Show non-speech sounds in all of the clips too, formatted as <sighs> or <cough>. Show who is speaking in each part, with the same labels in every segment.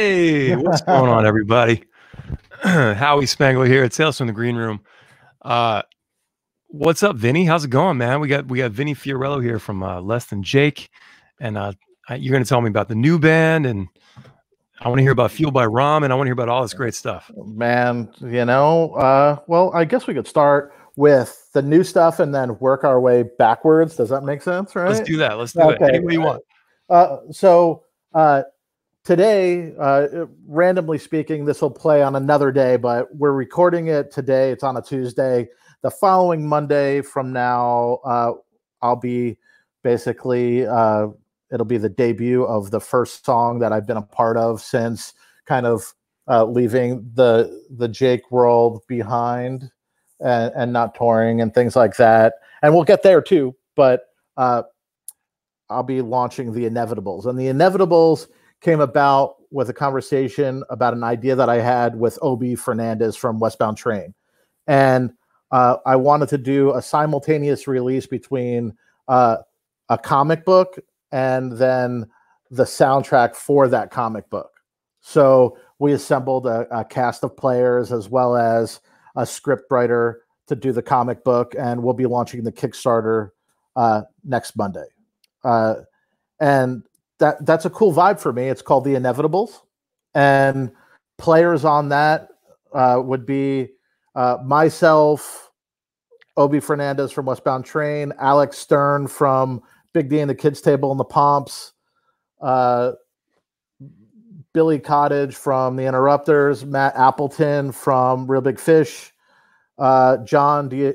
Speaker 1: Hey, what's <laughs> going on, everybody? <clears throat> Howi Spangler here at Tales from the Green Room. Uh, what's up, Vinnie? How's it going, man? We got we got Vinnie Fiorello here from uh, Less Than Jake, and uh, you're going to tell me about the new band, and I want to hear about Fueled by Ramen, and I want to hear about all this great stuff.
Speaker 2: Man, you know, uh, well, I guess we could start with the new stuff and then work our way backwards. Does that make sense? Right?
Speaker 1: Let's do that. Let's do okay. it. Any way you want.
Speaker 2: Uh, so uh, today, uh, randomly speaking, this will play on another day, but we're recording it today. It's on a Tuesday. The following Monday from now, uh, I'll be basically uh, it'll be the debut of the first song that I've been a part of since kind of uh, leaving the the Jake world behind and, and not touring and things like that. And we'll get there too, but uh, I'll be launching the Inevitables, and the Inevitables came about with a conversation about an idea that I had with Obi Fernandez from Westbound Train. And uh, I wanted to do a simultaneous release between uh, a comic book and then the soundtrack for that comic book. So we assembled a, a cast of players as well as a script writer to do the comic book, and we'll be launching the Kickstarter uh, next Monday. Uh, and that that's a cool vibe for me. It's called The Inevitables, and players on that uh, would be uh, myself, Obi Fernandez from Westbound Train, Alex Stern from Big D and the Kids Table and the Pomps, uh, Billy Kottage from The Interrupters, Matt Appleton from Reel Big Fish, uh, John Dia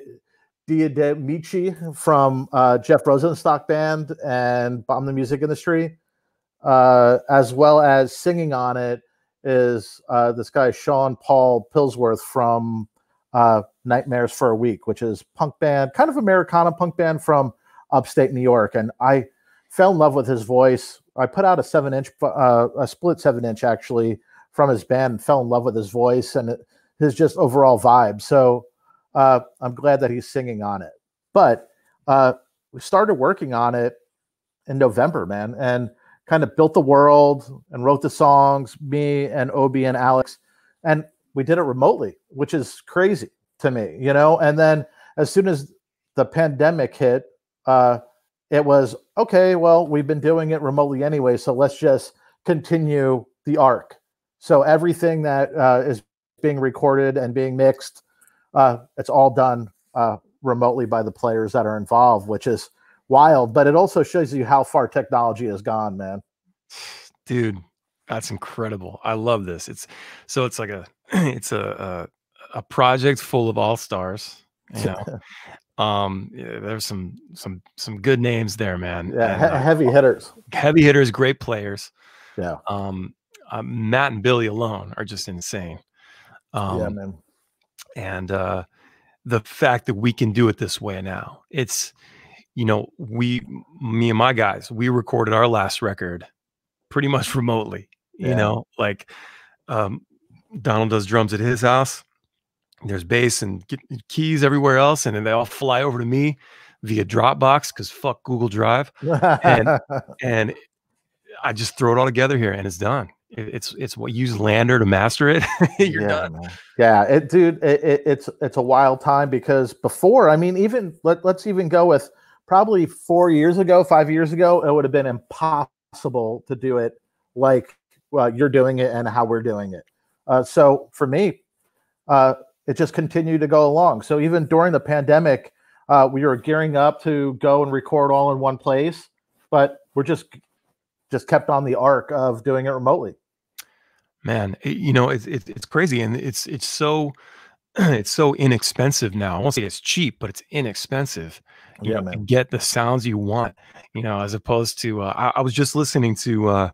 Speaker 2: DeDomenici from uh, Jeff Rosenstock Band and Bomb the Music Industry, uh, as well as singing on it is uh, this guy Sean Paul Pillsworth from uh, Nightmares for a Week, which is punk band, kind of Americana punk band from upstate New York, and I fell in love with his voice. I put out a seven inch, uh, a split seven inch actually from his band, and fell in love with his voice and his just overall vibe. So uh, I'm glad that he's singing on it. But uh, we started working on it in November, man, and kind of built the world and wrote the songs, me and Obi and Alex. And we did it remotely, which is crazy to me, you know? And then as soon as the pandemic hit, uh, it was okay, well, we've been doing it remotely anyway, so let's just continue the arc. So everything that uh, is being recorded and being mixed, uh, it's all done uh, remotely by the players that are involved, which is wild, but it also shows you how far technology has gone, man.
Speaker 1: Dude, that's incredible. I love this. It's so it's like a <clears throat> it's a a, a project full of all stars. You know, <laughs> um, yeah, there's some some some good names there, man.
Speaker 2: Yeah, and, uh, heavy hitters.
Speaker 1: Heavy hitters, great players.
Speaker 2: Yeah.
Speaker 1: Um, uh, Matt and Billy alone are just insane.
Speaker 2: Um, yeah, man.
Speaker 1: And uh, the fact that we can do it this way now, it's you know, we, me and my guys, we recorded our last record pretty <laughs> much remotely. You know, like um, Donald does drums at his house. There's bass and keys everywhere else, and then they all fly over to me via Dropbox because fuck Google Drive, and <laughs> and I just throw it all together here, and it's done. It, it's it's what use LANDR to master it. <laughs> You're
Speaker 2: yeah,
Speaker 1: done.
Speaker 2: Man. Yeah, it, dude, it, it, it's it's a wild time because before, I mean, even let let's even go with probably four years ago, five years ago, it would have been impossible to do it like well, you're doing it and how we're doing it. Uh, so for me, uh, it just continued to go along. So even during the pandemic, uh, we were gearing up to go and record all in one place, but we're just just kept on the arc of doing it remotely.
Speaker 1: Man, it, you know it's it, it's crazy, and it's it's so <clears throat> it's so inexpensive now. I won't say it's cheap, but it's inexpensive. You yeah, know, man. get the sounds you want. You know, as opposed to uh, I, I, was just listening to uh,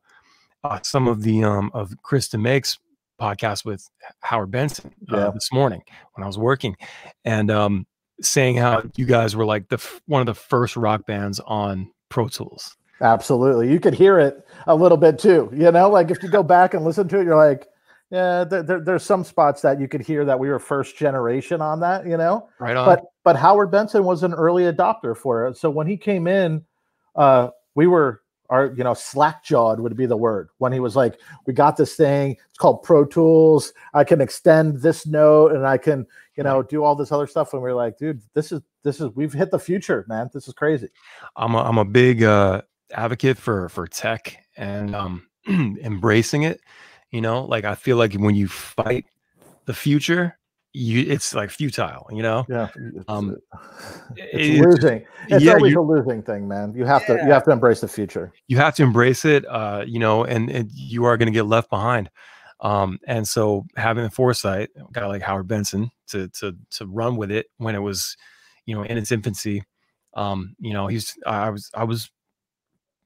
Speaker 1: uh, some of the um, of Chris Makes podcast with Howard Benson uh, yeah. this morning when I was working, and um, saying how you guys were like the f- one of the first rock bands on Pro Tools.
Speaker 2: Absolutely, you could hear it a little bit too. You know, like if you go back and listen to it, you're like, yeah, there, there, there's some spots that you could hear that we were first generation on that, you know.
Speaker 1: Right on.
Speaker 2: But but Howard Benson was an early adopter for it. So when he came in, uh, we were our you know slack jawed would be the word when he was like we got this thing it's called pro tools i can extend this note and i can you know do all this other stuff and we are like dude this is this is we've hit the future man this is crazy
Speaker 1: i'm a, I'm a big uh advocate for for tech and um <clears throat> embracing it you know like i feel like when you fight the future you it's like futile you know?
Speaker 2: Yeah it's, um <laughs> it's, losing. It's yeah, always a losing thing man. You have yeah. to you have to embrace the future.
Speaker 1: You have to embrace it uh you know and, and you are going to get left behind. Um and so having the foresight a guy like howard benson to to to run with it when it was you know in its infancy um you know he's i was i was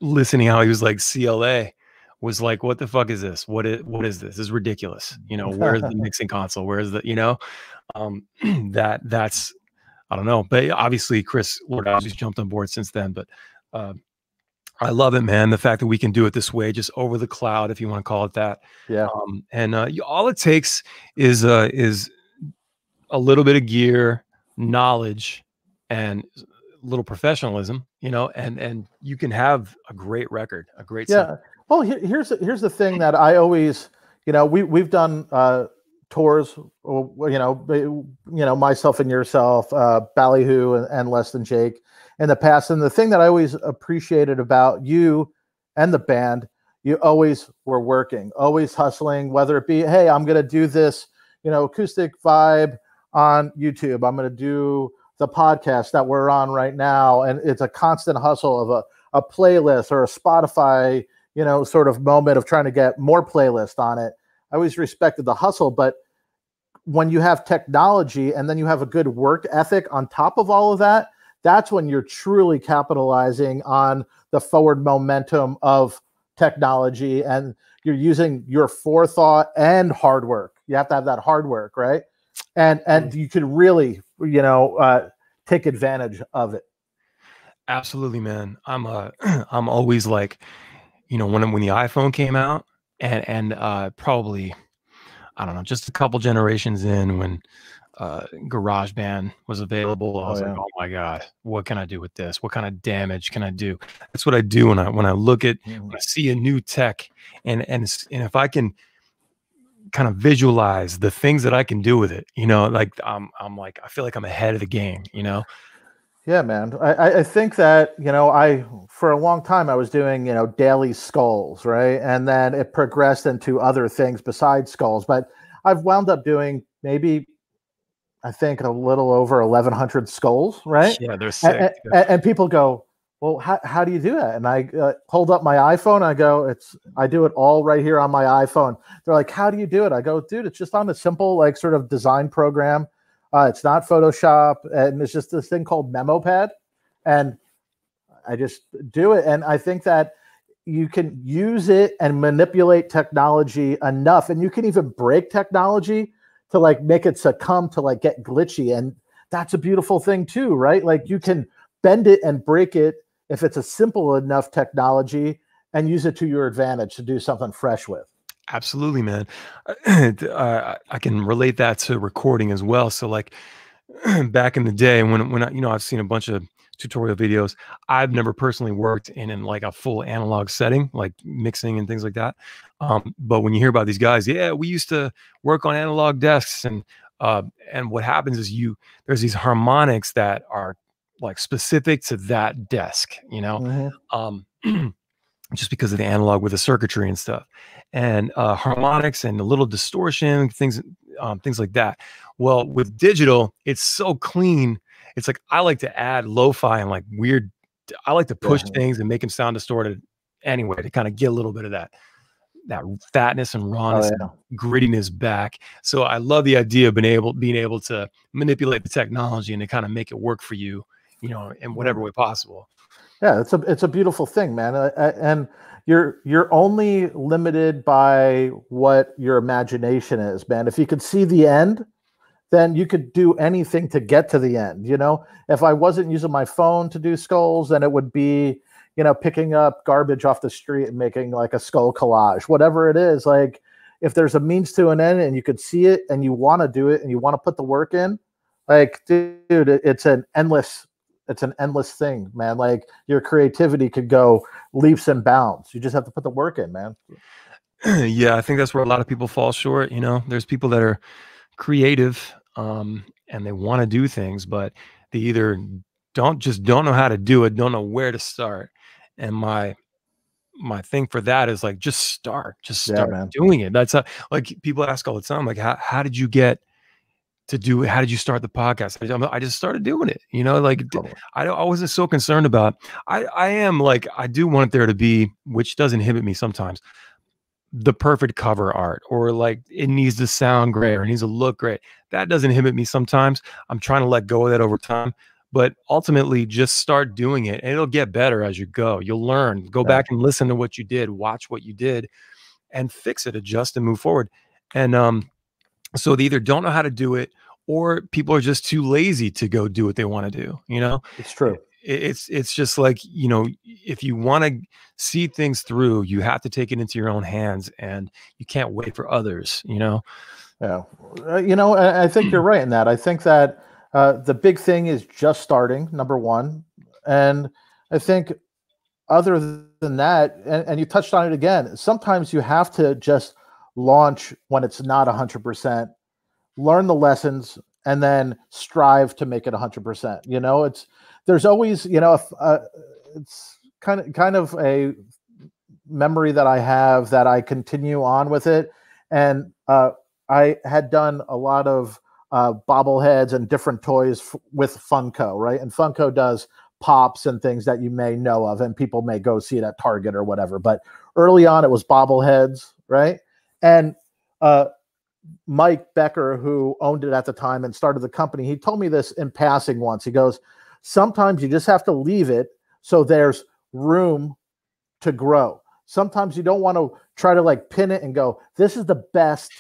Speaker 1: listening how he was like cla was like, what the fuck is this? What is what is this? This is ridiculous. You know, where's the <laughs> mixing console? Where's the, you know, um, <clears throat> that that's I don't know. But obviously Chris Lord has jumped on board since then. But uh, I love it, man. The fact that we can do it this way, just over the cloud, if you want to call it that.
Speaker 2: Yeah.
Speaker 1: Um, and uh, all it takes is uh, is a little bit of gear, knowledge, and little professionalism, you know, and and you can have a great record, a great
Speaker 2: yeah. Sound. Well, here's here's the thing that I always, you know, we we've done uh, tours, you know, you know, myself and yourself, uh, Ballyhoo and, and Less Than Jake in the past, and the thing that I always appreciated about you and the band, you always were working, always hustling, whether it be, hey, I'm gonna do this, you know, acoustic vibe on YouTube, I'm gonna do the podcast that we're on right now, and it's a constant hustle of a a playlist or a Spotify you know, sort of moment of trying to get more playlist on it. I always respected the hustle, but when you have technology and then you have a good work ethic on top of all of that, that's when you're truly capitalizing on the forward momentum of technology and you're using your forethought and hard work. You have to have that hard work, right? And and you can really, you know, uh, take advantage of it.
Speaker 1: Absolutely, man. I'm uh <clears throat> I'm always like you know, when when the iPhone came out, and and uh, probably I don't know, just a couple generations in when uh, GarageBand was available, I was oh, yeah. like, oh my god, what can I do with this? What kind of damage can I do? That's what I do when I when I look at mm-hmm. when I see a new tech, and and and if I can kind of visualize the things that I can do with it, you know, like I'm I'm like I feel like I'm ahead of the game, you know.
Speaker 2: Yeah, man. I, I think that, you know, I, for a long time, I was doing, you know, daily skulls, right? And then it progressed into other things besides skulls. But I've wound up doing maybe, I think, a little over 1,100 skulls, right?
Speaker 1: Yeah, they're sick.
Speaker 2: And, and, and people go, well, how, how do you do that? And I uh, hold up my iPhone. I go, it's, I do it all right here on my iPhone. They're like, how do you do it? I go, dude, it's just on a simple, like, sort of design program uh, it's not Photoshop, and it's just this thing called MemoPad, and I just do it. And I think that you can use it and manipulate technology enough, and you can even break technology to like make it succumb to like get glitchy, and that's a beautiful thing too, right? Like you can bend it and break it if it's a simple enough technology and use it to your advantage to do something fresh with.
Speaker 1: Absolutely, man. uh, <clears throat> I can relate that to recording as well. So, like <clears throat> back in the day, when when I, you know I've seen a bunch of tutorial videos. I've never personally worked in, in like a full analog setting, like mixing and things like that. Um, but when you hear about these guys, yeah, we used to work on analog desks, and uh, and what happens is you there's these harmonics that are like specific to that desk, you know. Mm-hmm. Um, <clears throat> just because of the analog with the circuitry and stuff. And uh, harmonics and a little distortion things um, things like that. Well with digital it's so clean. It's like i like to add lo-fi and like weird i like to push yeah. things and make them sound distorted anyway to kind of get a little bit of that that fatness and oh, rawness oh, yeah. grittiness back. So i love the idea of being able being able to manipulate the technology and to kind of make it work for you you know in whatever way possible
Speaker 2: yeah, it's a it's a beautiful thing, man. Uh, and you're you're only limited by what your imagination is, man. If you could see the end, then you could do anything to get to the end. You know, if I wasn't using my phone to do skulls, then it would be, you know, picking up garbage off the street and making like a skull collage, whatever it is. Like, if there's a means to an end and you could see it and you want to do it and you want to put the work in, like, dude, it's an endless it's an endless thing, man. Like your creativity could go leaps and bounds. You just have to put the work in, man. <clears throat>
Speaker 1: yeah, I think that's where a lot of people fall short. You know, there's people that are creative um, and they want to do things, but they either don't just don't know how to do it, don't know where to start. And my my thing for that is like just start, just start yeah, doing it. That's a, like people ask all the time, like how how did you get to do it? How did you start the podcast? I, I just started doing it. You know, like I I wasn't so concerned about. I I am like I do want there to be, which does inhibit me sometimes the perfect cover art or like it needs to sound great or it needs to look great. That doesn't inhibit me sometimes. I'm trying to let go of that over time. But ultimately, just start doing it and it'll get better as you go. You'll learn. Go yeah. back and listen to what you did, watch what you did, and fix it, adjust, and move forward. And um, so they either don't know how to do it or people are just too lazy to go do what they want to do. You know,
Speaker 2: it's true.
Speaker 1: It's it's just like you know if you want to see things through you have to take it into your own hands and you can't wait for others you know?
Speaker 2: Yeah. Uh, you know I, I, think you're right in that. I think that uh, the big thing is just starting number one and i think other than that and, and you touched on it again sometimes you have to just launch when it's not 100% learn the lessons and then strive to make it 100% you know it's there's always you know uh, it's kind of kind of a memory that I have that I continue on with it, and uh, I had done a lot of uh, bobbleheads and different toys f- with Funko, right? And Funko does pops and things that you may know of, and people may go see it at Target or whatever. But early on, it was bobbleheads, right? And uh, Mike Becker, who owned it at the time and started the company, he told me this in passing once. He goes, Sometimes you just have to leave it so there's room to grow. Sometimes you don't want to try to like pin it and go, this is the best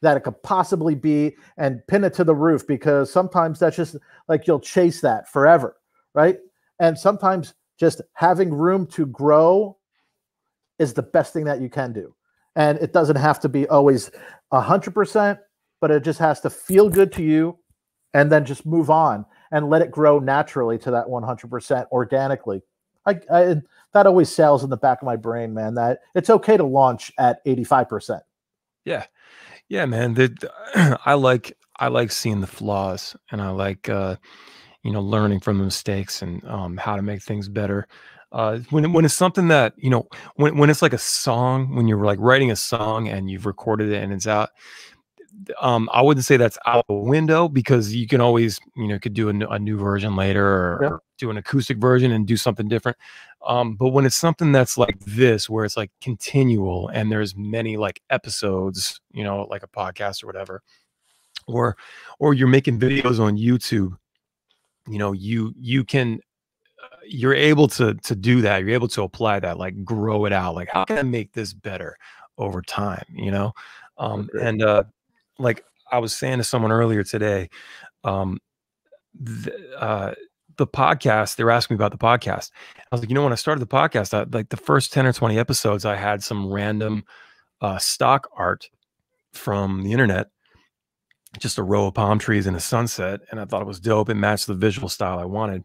Speaker 2: that it could possibly be and pin it to the roof because sometimes that's just like you'll chase that forever. Right. And sometimes just having room to grow is the best thing that you can do. And it doesn't have to be always a hundred percent, but it just has to feel good to you and then just move on and let it grow naturally to that 100% organically. I, I that always sails in the back of my brain, man. That it's okay to launch at 85%.
Speaker 1: Yeah, yeah, man. The, <clears throat> I like I like seeing the flaws, and I like uh, you know learning from the mistakes and um, how to make things better. Uh, when when it's something that you know when when it's like a song, when you're like writing a song and you've recorded it and it's out, um, I wouldn't say that's out the window because you can always, you know, could do a, a new version later or, yeah. or, do an acoustic version and do something different. Um, but when it's something that's like this, where it's like continual and there's many like episodes, you know, like a podcast or whatever, or or you're making videos on YouTube, you know, you you can you're able to to do that. You're able to apply that, like grow it out. Like how can I make this better over time? You know, um, and uh, like I was saying to someone earlier today, um, the, uh, the podcast, they were asking me about the podcast. I was like, you know, when I started the podcast, I, like the first 10 or 20 episodes, I had some random uh, stock art from the internet, just a row of palm trees and a sunset. And I thought it was dope. It matched the visual style I wanted.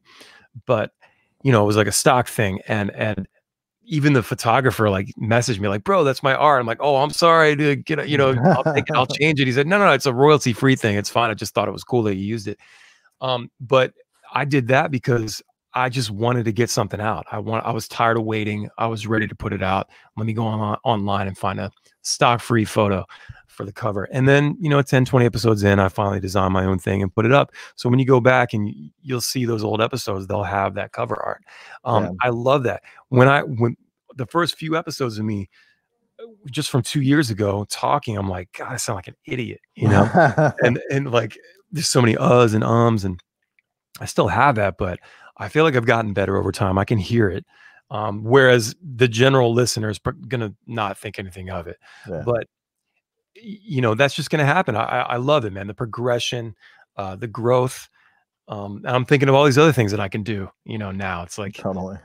Speaker 1: But, you know, it was like a stock thing. And, and even the photographer like messaged me like, bro, that's my art. I'm like, oh, I'm sorry to get, you know, I'll take it, I'll <laughs> change it. He said, no, no, no, it's a royalty free thing. It's fine. I just thought it was cool that you used it. Um, but I did that because I just wanted to get something out. I want, I was tired of waiting. I was ready to put it out. Let me go on online and find a stock free photo for the cover. And then, you know, 10, 20 episodes in, I finally designed my own thing and put it up. So when you go back and you'll see those old episodes, they'll have that cover art. Um, yeah. I love that. When I, when the first few episodes of me, just from two years ago talking, I'm like, God, I sound like an idiot, you know? and, <laughs> and like, there's so many uhs and ums and I still have that, but I feel like I've gotten better over time. I can hear it. Um, whereas the general listener is going to not think anything of it. Yeah. But you know that's just going to happen. I, I love it, man. The progression, uh, the growth. Um, and I'm thinking of all these other things that I can do. You know, now it's like
Speaker 2: totally.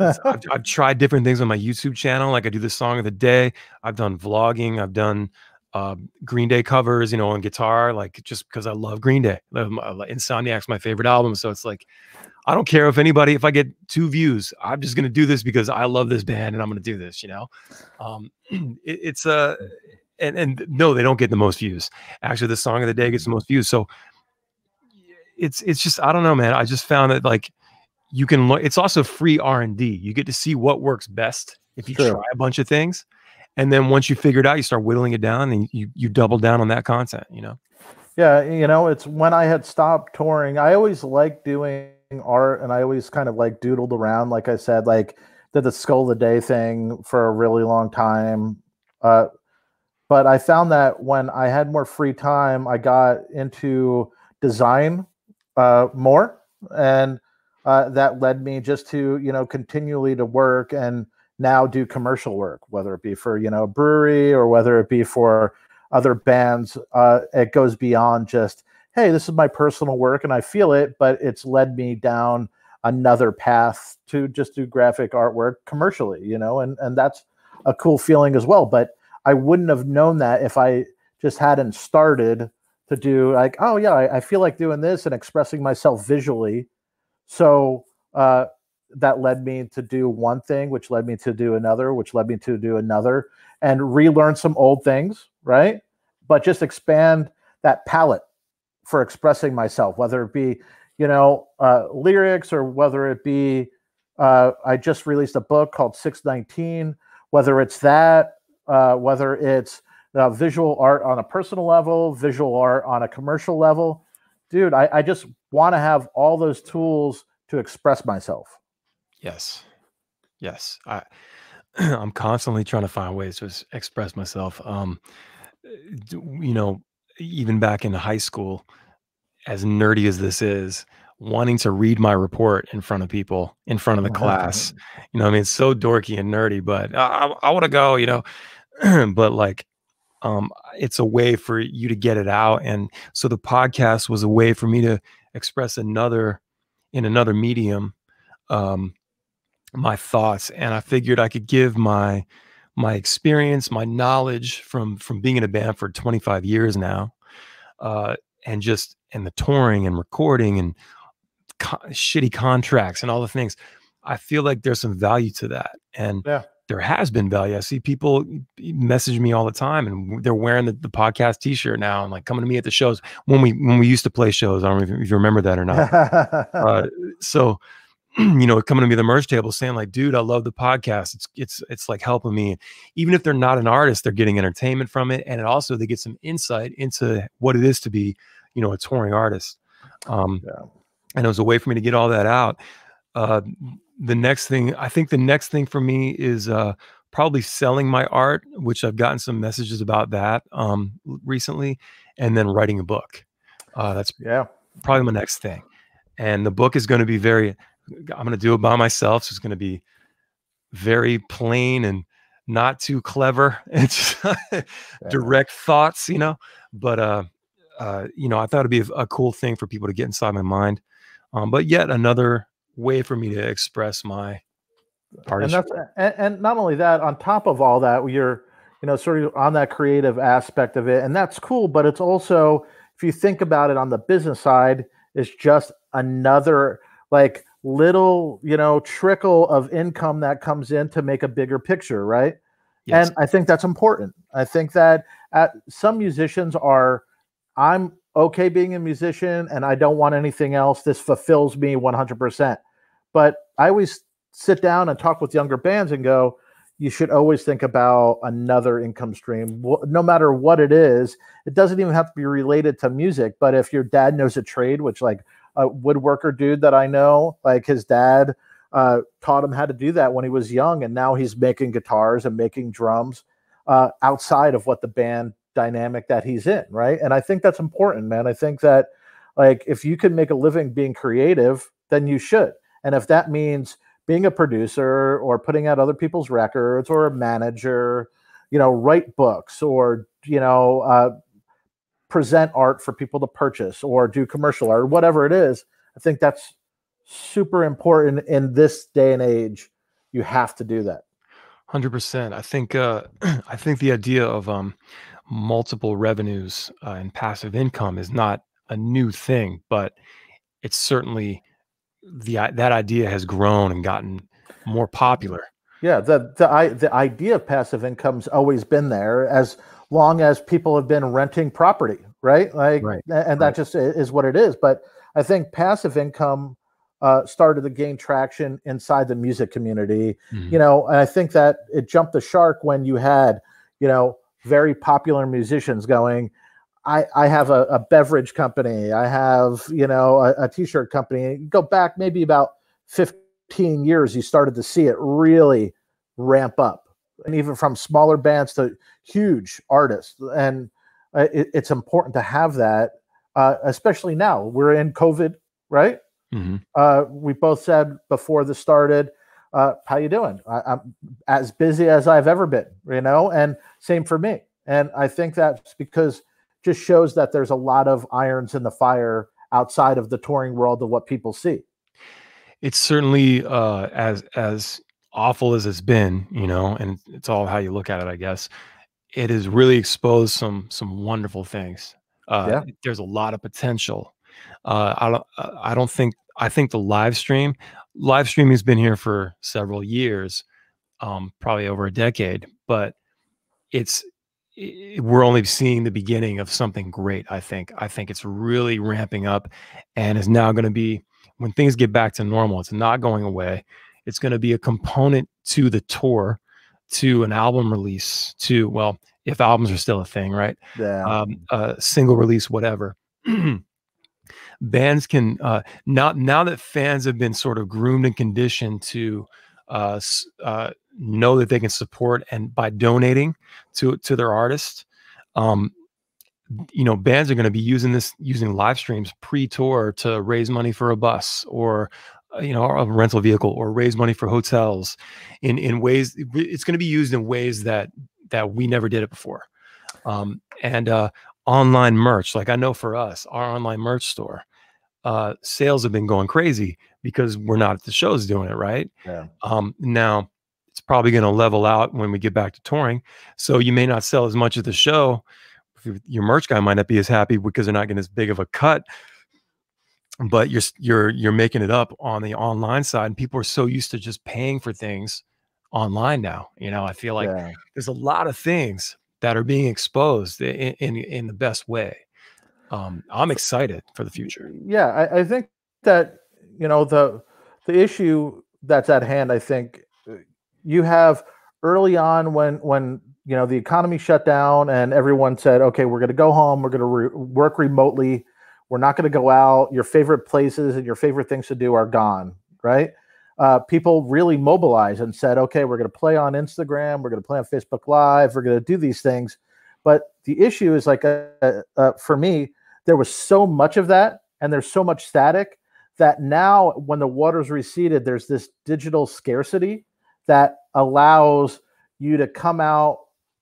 Speaker 1: I've, <laughs> I've, tried different things on my YouTube channel. Like I do the song of the day. I've done vlogging. I've done uh, Green Day covers. You know, on guitar. Like just because I love Green Day. Insomniac's my favorite album, so it's like I don't care if anybody, if I get two views, I'm just going to do this because I love this band and I'm going to do this, you know? Um, <clears throat> it, it's a, uh, and, and no, they don't get the most views. Actually, the song of the day gets the most views. So it's, it's just, I don't know, man. I just found that like you can, look, it's also free R and D. You get to see what works best if you True. try a bunch of things. And then once you figure it out, you start whittling it down and you, you double down on that content, you know?
Speaker 2: Yeah. You know, it's when I had stopped touring, I always liked doing art and I always kind of like doodled around. Like I said, like did the skull of the day thing for a really long time. Uh, but I found that when I had more free time, I got into design uh, more, and uh, that led me just to you know continually to work and now do commercial work, whether it be for you know a brewery or whether it be for other bands. Uh, it goes beyond just hey, this is my personal work and I feel it, but it's led me down another path to just do graphic artwork commercially, you know, and and that's a cool feeling as well. But I wouldn't have known that if I just hadn't started to do like, oh yeah, I, I feel like doing this and expressing myself visually. So uh, that led me to do one thing, which led me to do another, which led me to do another, and relearn some old things, right? But just expand that palette for expressing myself, whether it be, you know, uh, lyrics or whether it be, uh, I just released a book called 619, whether it's that, uh, whether it's uh, visual art on a personal level, visual art on a commercial level. Dude, I, I just want to have all those tools to express myself.
Speaker 1: Yes. Yes. I, <clears throat> I'm constantly trying to find ways to express myself. Um, you know, even back in high school, as nerdy as this is, wanting to read my report in front of people, in front of the class. You know, I mean, it's so dorky and nerdy, but I, I, I want to go, you know, <clears throat> but like, um, it's a way for you to get it out. And so the podcast was a way for me to express another, in another medium, um, my thoughts. And I figured I could give my, my experience, my knowledge from from being in a band for 25 years now, uh, and just and the touring and recording and co- shitty contracts and all the things. I feel like there's some value to that, and yeah. there has been value. I see people message me all the time, and they're wearing the, the podcast T-shirt now, and like coming to me at the shows when we when we used to play shows. I don't know if you remember that or not. <laughs> uh, so <clears throat> you know, coming to me the merch table saying like, dude, I love the podcast. It's it's it's like helping me. Even if they're not an artist, they're getting entertainment from it. And it also they get some insight into what it is to be, you know, a touring artist. Um yeah. And it was a way for me to get all that out. Uh the next thing, I think the next thing for me is uh probably selling my art, which I've gotten some messages about that um recently, and then writing a book. Uh that's
Speaker 2: yeah,
Speaker 1: probably my next thing. And the book is going to be very I'm going to do it by myself. So it's going to be very plain and not too clever. <laughs> It's direct thoughts, you know. But uh, uh, you know, I thought it'd be a, a, cool thing for people to get inside my mind. Um, but yet another way for me to express my
Speaker 2: art. And that's and, and not only that, on top of all that, you're you know sort of on that creative aspect of it, and that's cool. But it's also if you think about it on the business side, it's just another like little, you know, trickle of income that comes in to make a bigger picture, right? Yes. And I think that's important. I think that at, some musicians are, I'm okay being a musician and I don't want anything else. This fulfills me 100%. But I always sit down and talk with younger bands and go, you should always think about another income stream, no matter what it is. It doesn't even have to be related to music. But if your dad knows a trade, which like a woodworker dude that I know. Like his dad uh, taught him how to do that when he was young, and now he's making guitars and making drums uh, outside of what the band dynamic that he's in, right? And I think that's important, man. I think that like if you can make a living being creative, then you should. And if that means being a producer or putting out other people's records or a manager, you know, write books or you know, uh, present art for people to purchase or do commercial art whatever it is. I think that's super important in this day and age. You have to do that.
Speaker 1: Hundred percent. I think. Uh, <clears throat> I think the idea of um, multiple revenues uh, and passive income is not a new thing, but it's certainly the that idea has grown and gotten more popular.
Speaker 2: Yeah, the the I, the idea of passive income's always been there as long as people have been renting property, right? Like,
Speaker 1: Right,
Speaker 2: and that
Speaker 1: right.
Speaker 2: just is what it is. But I think passive income uh, started to gain traction inside the music community.
Speaker 1: Mhm.
Speaker 2: You know, and I think that it jumped the shark when you had, you know, very popular musicians going. I, I have a, a beverage company. I have, you know, a, a t-shirt company. You go back maybe about 15 years, you started to see it really ramp up. And even from smaller bands to huge artists. And uh, it, it's important to have that, uh, especially now. We're in COVID, right?
Speaker 1: Mhm.
Speaker 2: Uh, we both said before this started, uh, how you doing? I, I'm as busy as I've ever been, you know, and same for me. And I think that's because just shows that there's a lot of irons in the fire outside of the touring world of what people see.
Speaker 1: it's certainly uh, as as awful as it's been, you know, and it's all how you look at it, I guess. It has really exposed some some wonderful things. Uh,
Speaker 2: Yeah.
Speaker 1: There's a lot of potential. Uh, I don't uh, I don't think I think the live stream live streaming has been here for several years, um, probably over a decade, but it's i- we're only seeing the beginning of something great. I think I think it's really ramping up, and is now going to be when things get back to normal, it's not going away. It's going to be a component to the tour, to an album release, to well, if albums are still a thing, right?
Speaker 2: Yeah.
Speaker 1: Um, a single release, whatever. <clears throat> Bands can uh, now now that fans have been sort of groomed and conditioned to uh, uh, know that they can support and by donating to to their artist. Um, you know bands are going to be using this using live streams pre-tour to raise money for a bus or uh, you know a rental vehicle or raise money for hotels in in ways it's going to be used in ways that that we never did it before um and uh online merch like i know for us our online merch store uh sales have been going crazy because we're not at the shows doing it right
Speaker 2: yeah.
Speaker 1: um, now it's probably going to level out when we get back to touring. So you may not sell as much at the show. Your- merch guy might not be as happy because they're not getting as big of a cut. But you're you're you're making it up on the online side, and people are so used to just paying for things online now. You know, I feel like
Speaker 2: yeah.
Speaker 1: there's a lot of things that are being exposed in in, in the best way. Um, I'm excited for the future.
Speaker 2: yeah I, I think that you know the the issue that's at hand i think uh, you have early on when when you know the economy shut down and everyone said okay we're going to go home we're going to re- work remotely we're not going to go out your favorite places and your favorite things to do are gone right uh, people really mobilized and said okay we're going to play on instagram we're going to play on facebook live we're going to do these things but the issue is like uh, uh, for me there was so much of that and there's so much static that now when the water's receded there's this digital scarcity that allows you to come out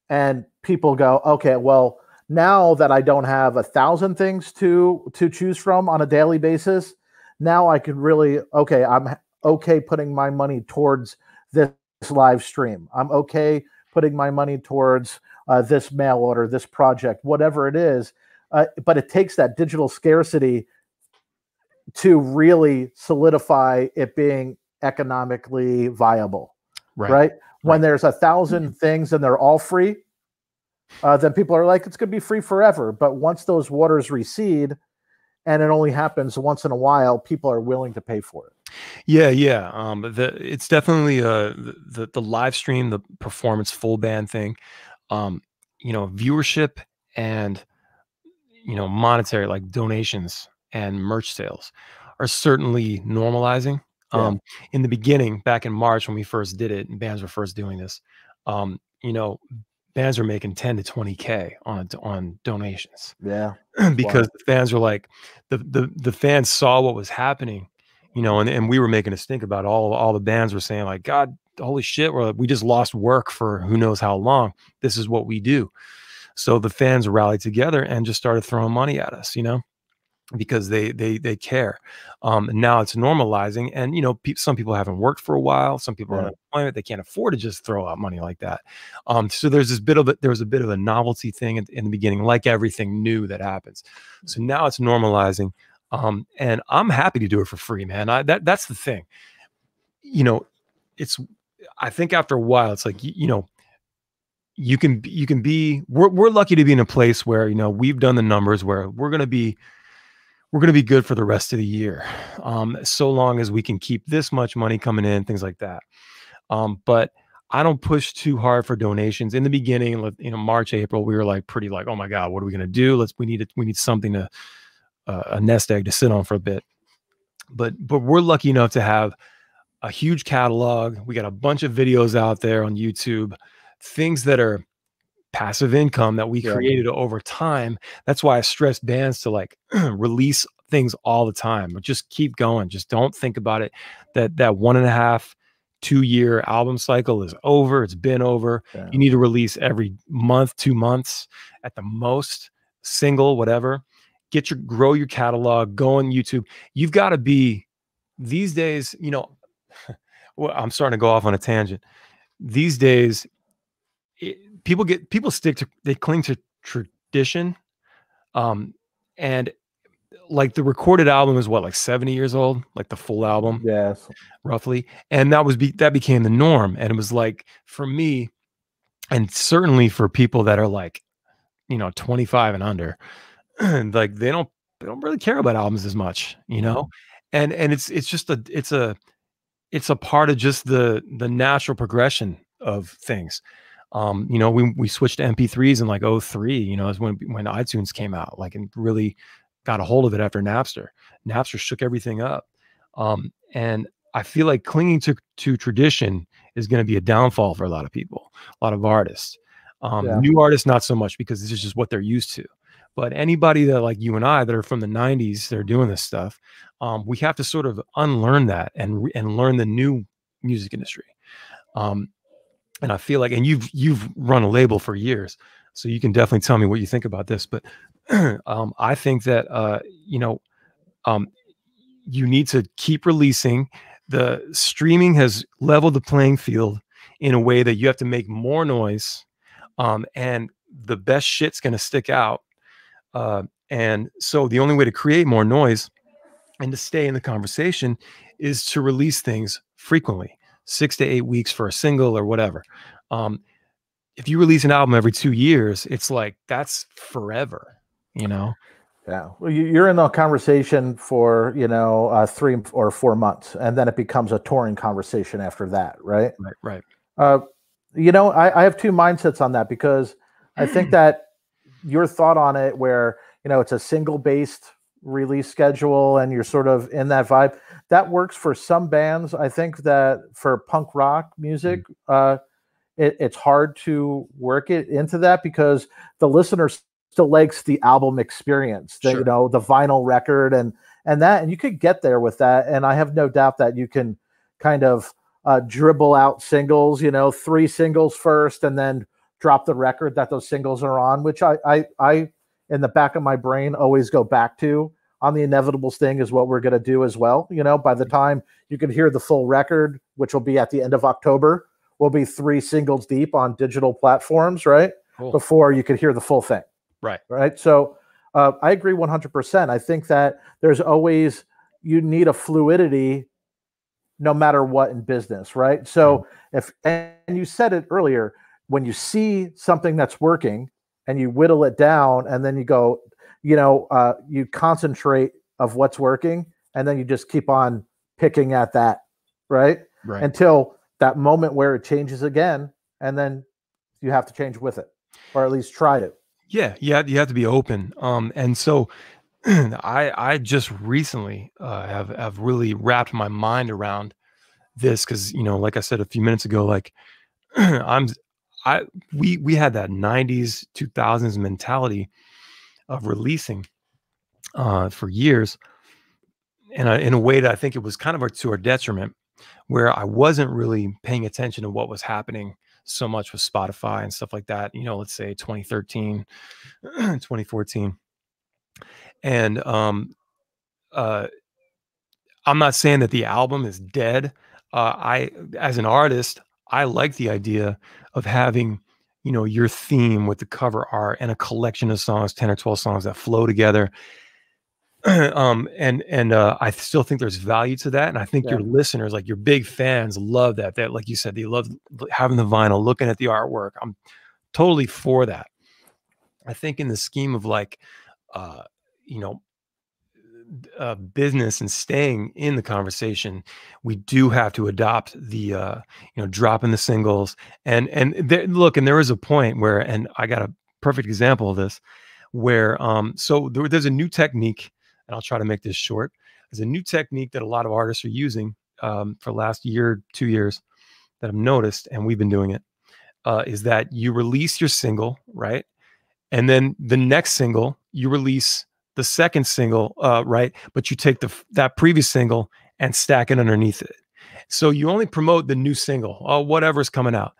Speaker 2: and people go okay well now that i don't have a thousand things to to choose from on a daily basis now i can really okay i'm okay putting my money towards this live stream. I'm okay putting my money towards uh, this mail order this project whatever it is uh, but it takes that digital scarcity to really solidify it being economically viable right, when there's a thousand things and they're all free uh, then people are like it's going to be free forever but once those waters recede and it only happens once in a while people are willing to pay for it
Speaker 1: Yeah, yeah. Um, the it's definitely uh the, the the live stream, the performance full band thing. Um, you know, viewership and you know monetary like donations and merch sales are certainly normalizing.
Speaker 2: Yeah.
Speaker 1: Um, in the beginning, back in March when we first did it, and bands were first doing this, um, you know, bands were making 10 to 20 k on on donations
Speaker 2: yeah <clears throat>
Speaker 1: because the fans were like the, the the fans saw what was happening you know and, and we were making a stink about it. all all the bands were saying like god holy shit we're, we just lost work for who knows how long this is what we do so the fans rallied together and just started throwing money at us you know because they they they care um and now it's normalizing and you know pe- some people haven't worked for a while some people are
Speaker 2: Yeah.
Speaker 1: on unemployment they can't afford to just throw out money like that um so there's this bit of it there was a bit of a novelty thing in, in the beginning like everything new that happens so now it's normalizing Um, and I'm happy to do it for free, man. I, that that's the thing. You know, it's I think after a while, it's like you, you know, you can you can be we're we're lucky to be in a place where you know we've done the numbers where we're gonna be we're gonna be good for the rest of the year, um, so long as we can keep this much money coming in, things like that. Um, but I don't push too hard for donations. In the beginning, you know, March, April, we were like pretty like, oh my god, what are we gonna do? Let's we need it. We need something to uh, a nest egg to sit on for a bit. But but we're lucky enough to have a huge catalog. We got a bunch of videos out there on YouTube, things that are passive income that we yeah. created over time. That's why I stress bands to like <clears throat> release things all the time. Just keep going. Just don't think about it. That that one and a half, two year album cycle is over. It's been over. Yeah. You need to release every month, two months at the most, single, whatever. Get your grow your catalog, go on YouTube. You've got to be these days, you know, <laughs> well, I'm starting to go off on a tangent. These days, it, people get people stick to they cling to tradition, um, and like the recorded album is what like 70 years old, like the full album,
Speaker 2: yes,
Speaker 1: roughly, and that was be, that became the norm, and it was like for me, and certainly for people that are like, you know, 25 and under, and <clears throat> like they don't they don't really care about albums as much, you know, and and it's it's just a it's a it's a part of just the the natural progression of things. Um, you know, we we switched to MP3s in like 03, you know, as when when iTunes came out, like and really got a hold of it after Napster. Napster shook everything up. Um, and I feel like clinging to to tradition is going to be a downfall for a lot of people, a lot of artists. Um, yeah. New artists, not so much because this is just what they're used to. But anybody that like you and I that are from the 90s, they're doing this stuff. Um, we have to sort of unlearn that and and learn the new music industry. Um, and I feel like, and you've you've run a label for years, so you can definitely tell me what you think about this. But <clears throat> um, I think that uh, you know, um, you need to keep releasing. The streaming has leveled the playing field in a way that you have to make more noise, um, and the best shit's going to stick out uh, and so the only way to create more noise and to stay in the conversation is to release things frequently, six to eight weeks for a single or whatever. Um, if you release an album every two years, it's like that's forever, you know?
Speaker 2: Yeah. Well, you're in the conversation for, you know, uh, three or four months, and then it becomes a touring conversation after that, right?
Speaker 1: Right, right.
Speaker 2: Uh, you know, I, I have two mindsets on that because I think <clears throat> that your thought on it where you know it's a single based release schedule and you're sort of in that vibe that works for some bands i think that for punk rock music mm-hmm. uh it, it's hard to work it into that because the listener still likes the album experience the, sure. you know the vinyl record and and that and you could get there with that and i have no doubt that you can kind of uh, dribble out singles you know three singles first and then drop the record that those singles are on, which I I I in the back of my brain always go back to on the inevitables thing is what we're going to do as well. You know, by the time you can hear the full record, which will be at the end of October, will be three singles deep on digital platforms, right? Cool. Before you could hear the full thing.
Speaker 1: Right.
Speaker 2: Right. So uh, I agree 100%. I think that there's always, you need a fluidity no matter what in business, right? So mm-hmm. if, and you said it earlier, when you see something that's working and you whittle it down and then you go you know uh, you concentrate of what's working and then you just keep on picking at that right?
Speaker 1: right.
Speaker 2: Until that moment where it changes again and then you have to change with it or at least try to.
Speaker 1: Yeah yeah you have to be open. Um and so <clears throat> i i just recently uh, have have really wrapped my mind around this because you know like i said a few minutes ago like <clears throat> i'm I we we had that 90s 2000s mentality of releasing uh, for years, and I, in a way that I think it was kind of our, to our detriment, where I wasn't really paying attention to what was happening so much with Spotify and stuff like that. You know, let's say 2013, <clears throat> 2014, and um, uh, I'm not saying that the album is dead. Uh, I, as an artist, I like the idea of having, you know, your theme with the cover art and a collection of songs, 10 or 12 songs that flow together. <clears throat> um, and and uh, I still think there's value to that, and I think
Speaker 2: Yeah.
Speaker 1: your listeners, like your big fans, love that. That, like you said, they love having the vinyl, looking at the artwork. I'm totally for that. I think in the scheme of like, uh, you know, uh, business and staying in the conversation, we do have to adopt the, uh, you know, dropping the singles. And and there, look, and there is a point where, and I got a perfect example of this, where um, so there, there's a new technique, and I'll try to make this short. There's a new technique that a lot of artists are using um, for last year, two years, that I've noticed, and we've been doing it. Uh, is that you release your single, right? And then the next single, you release the second single, uh, right? But you take the that previous single and stack it underneath it. So you only promote the new single, or whatever's coming out,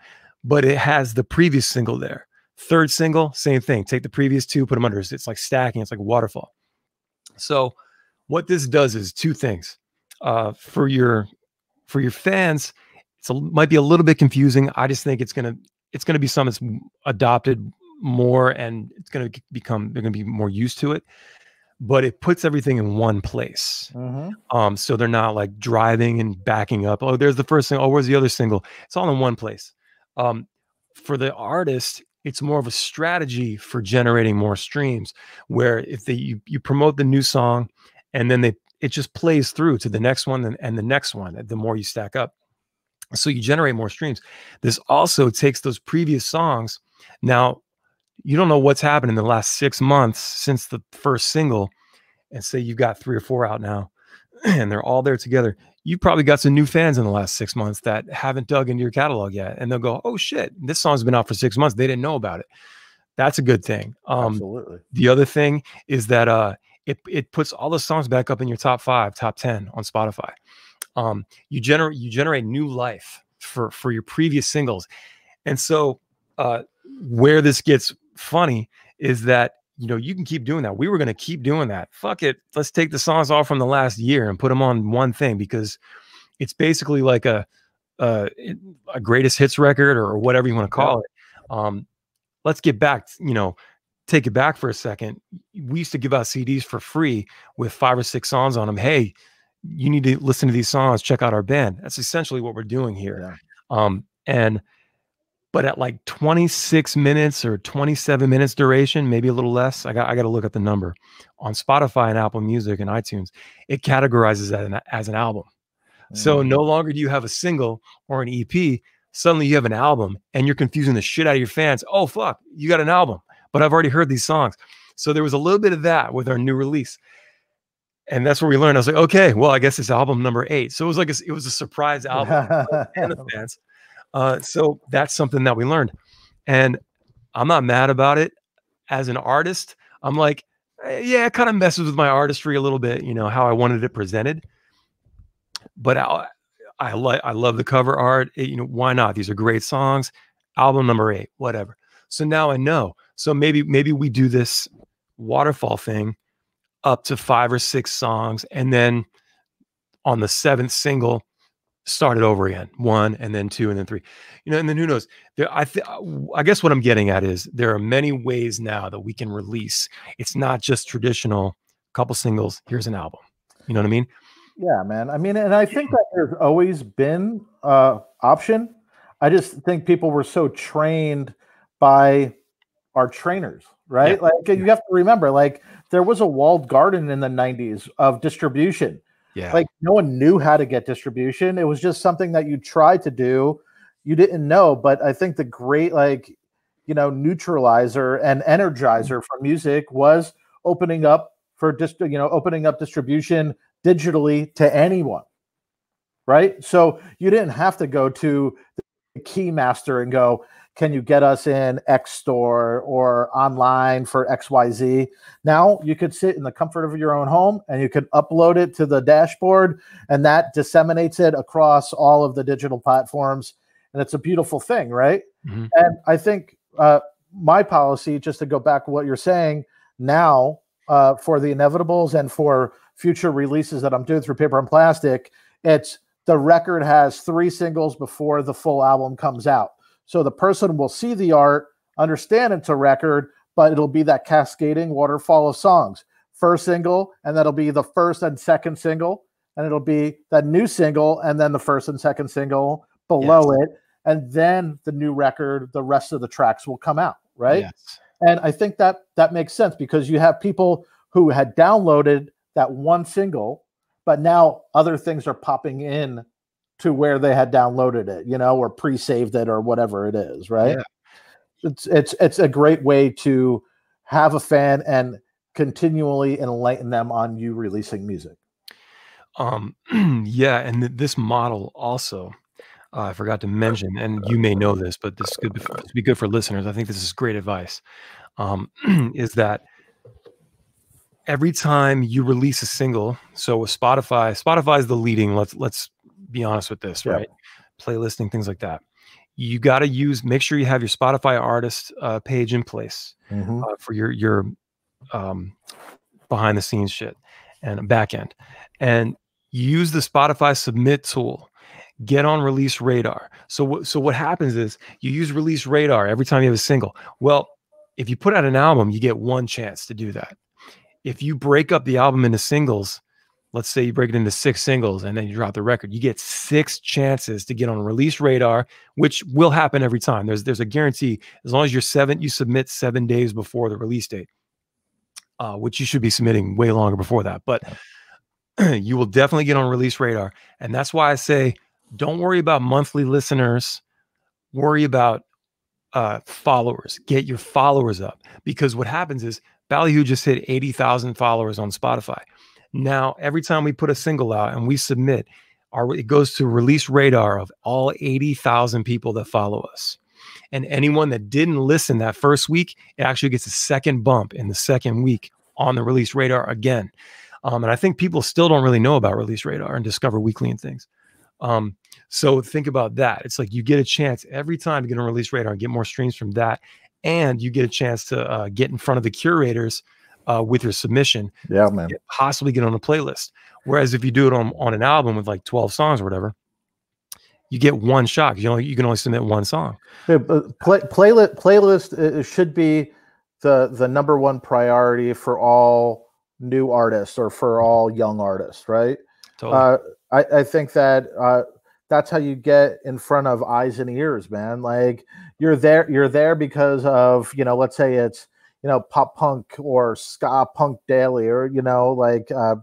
Speaker 1: but it has the previous single there. Third single, same thing. Take the previous two, put them under. It's like stacking. It's like waterfall. So what this does is two things. Uh, for your for your fans, it's a, might be a little bit confusing. I just think it's gonna it's gonna be something that's adopted more, and it's gonna become they're gonna be more used to it. But it puts everything in one place.
Speaker 2: Mhm.
Speaker 1: Um, so they're not like driving and backing up. Oh, there's the first thing. Oh, where's the other single? It's all in one place. Um, for the artist, it's more of a strategy for generating more streams. Where if they you, you promote the new song, and then they it just plays through to the next one and, and the next one. The more you stack up, so you generate more streams. This also takes those previous songs. Now you don't know what's happened in the last six months since the first single, and say you've got three or four out now, <clears throat> and they're all there together. you've probably got some new fans in the last six months that haven't dug into your catalog yet, and they'll go, "Oh shit, this song's been out for six months. They didn't know about it." That's a good thing. Um,
Speaker 2: Absolutely.
Speaker 1: the other thing is that uh, it it puts all the songs back up in your top five, top ten on Spotify. Um, you generate you generate new life for for your previous singles, and so uh, where this gets funny is that you know you can keep doing that. We were going to keep doing that. Fuck it, let's take the songs off from the last year and put them on one thing because it's basically like a a, a greatest hits record or whatever you want to call it. Um, let's get back, you know, take it back for a second. We used to give out CDs for free with five or six songs on them. Hey, you need to listen to these songs, check out our band. That's essentially what we're doing here.
Speaker 2: Yeah.
Speaker 1: Um, and but at like 26 minutes or 27 minutes duration, maybe a little less. I got I got to look at the number on Spotify and Apple Music and iTunes. It categorizes that an- as an album. So
Speaker 2: Mhm.
Speaker 1: no longer do you have a single or an EP. Suddenly you have an album and you're confusing the shit out of your fans. Oh fuck, you got an album, but I've already heard these songs. So there was a little bit of that with our new release. And that's where we learned. I was like, okay, well, I guess it's album number eight. So it was like a, it was a surprise album <laughs> and the fans. Uh, so that's something that we learned, and I'm not mad about it. As an artist, I'm like, eh, yeah, it kind of messes with my artistry a little bit, you know, how I wanted it presented. But I, I like, I love the cover art. It- you know, why not? These are great songs. Album number eight, whatever. So now I know. So maybe, maybe we do this waterfall thing up to five or six songs, and then on the seventh single, start it over again one and then two and then three you know and then who knows there i th- i guess what i'm getting at is there are many ways now that we can release it's not just traditional couple singles here's an album you know what i mean
Speaker 2: Yeah, man. I mean, and I think that there's always been uh option. I just think people were so trained by our trainers, right? Like you have to remember, like there was a walled garden in the 90s of distribution.
Speaker 1: Yeah
Speaker 2: Like no one knew how to get distribution. It was just something that you tried to do. You didn't know, but I think the great like you know neutralizer and energizer for music was opening up for just, you know opening up distribution digitally to anyone. Right? So you didn't have to go to the keymaster and go, can you get us in X store or online for XYZ? Now you could sit in the comfort of your own home and you could upload it to the dashboard and that disseminates it across all of the digital platforms. And it's a beautiful thing, right?
Speaker 1: Mhm.
Speaker 2: And I think uh, my policy, just to go back to what you're saying now uh, for the inevitables and for future releases that I'm doing through paper and plastic, it's the record has three singles before the full album comes out. So the person will see the art, understand it's a record, but it'll be that cascading waterfall of songs. first single, and that'll be the first and second single, and it'll be that new single, and then the first and second single below yes. it, and then the new record. The rest of the tracks will come out, right? Yes. And I think that that makes sense because you have people who had downloaded that one single, but now other things are popping in to where they had downloaded it, you know, or pre-saved it or whatever it is, right? Yeah. It's it's it's a great way to have a fan and continually enlighten them on you releasing music.
Speaker 1: Um, <clears throat> yeah, and th- this model also, uh, I forgot to mention, and you may know this, but this could be, be good for listeners. I think this is great advice. Um, <clears throat> is that every time you release a single, so with Spotify, Spotify is the leading. Let's let's be honest with this, right? Playlisting things like that. You got to use. Make sure you have your Spotify artist uh, page in place mm-hmm. uh, for your your um, behind the scenes shit and back end, and use the Spotify submit tool. Get on release radar. So so what happens is you use release radar every time you have a single. Well, if you put out an album, you get one chance to do that. If you break up the album into singles, let's say you break it into six singles and then you drop the record, you get six chances to get on release radar, which will happen every time. There's there's a guarantee as long as you're seven, you submit seven days before the release date, uh, which you should be submitting way longer before that. But <clears throat> you will definitely get on release radar, and that's why I say don't worry about monthly listeners. Worry about uh, followers. Get your followers up because what happens is Ballyhoo just hit 80,000 followers on Spotify. Now, every time we put a single out and we submit, our it goes to release radar of all 80,000 people that follow us. And anyone that didn't listen that first week, it actually gets a second bump in the second week on the release radar again. Um, and I think people still don't really know about release radar and discover weekly and things. Um, so think about that. It's like you get a chance every time to get on release radar and get more streams from that. And you get a chance to uh, get in front of the curators uh, with your submission.
Speaker 2: Yeah, man.
Speaker 1: Possibly get on a playlist. Whereas if you do it on, on an album with like 12 songs or whatever, you get one shot. You only you can only submit one song.
Speaker 2: Yeah, play, playlist playlist should be the the number one priority for all new artists or for all young artists, right? Totally. Uh, I, I think that uh, that's how you get in front of eyes and ears, man. Like you're there, you're there because of you know, let's say it's you know pop punk or ska punk daily or you know like uh,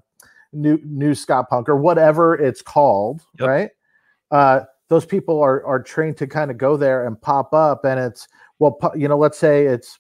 Speaker 2: new new ska punk or whatever it's called yep. right uh, those people are are trained to kind of go there and pop up and it's well you know let's say it's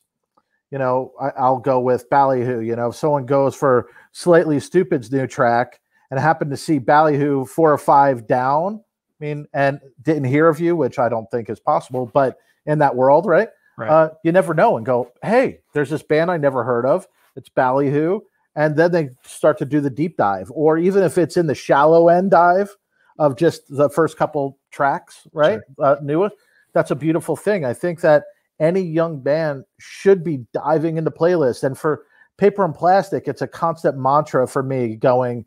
Speaker 2: you know I, will go with ballyhoo you know if someone goes for Slightly Stoopid's new track and happened to see ballyhoo four or five down i mean and didn't hear of you which i don't think is possible but in that world right Right. Uh, you never know and go, hey, there's this band I never heard of. It's Ballyhoo. And then they start to do the deep dive, or even if it's in the shallow end dive of just the first couple tracks, right? Sure. Uh, newest. That's a beautiful thing. I think that any young band should be diving into playlists. And for paper and plastic, it's a constant mantra for me going,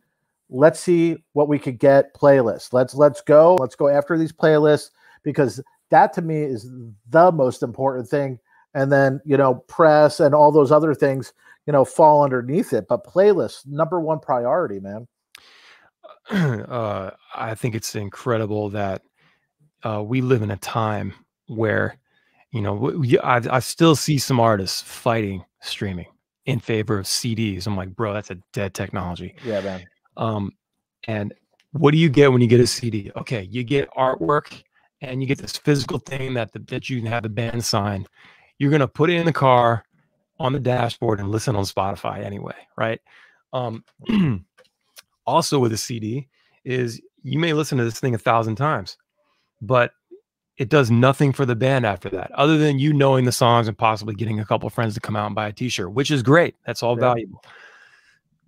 Speaker 2: let's see what we could get playlist. Let's let's go. Let's go after these playlists because that to me is the most important thing. And then, you know, press and all those other things, you know, fall underneath it. But playlist, number one priority, man. <clears throat>
Speaker 1: Uh, I think it's incredible that uh, we live in a time where, you know, we, I, I still see some artists fighting streaming in favor of CDs. I'm like, bro, that's a dead technology.
Speaker 2: Yeah, man.
Speaker 1: Um, and what do you get when you get a CD? Okay, you get artwork and you get this physical thing that the, that you can have the band sign, you're gonna put it in the car on the dashboard and listen on Spotify anyway, right? Um, <clears throat> also with a CD is you may listen to this thing a thousand times, but it does nothing for the band after that, other than you knowing the songs and possibly getting a couple of friends to come out and buy a T-shirt, which is great. That's all yeah. valuable.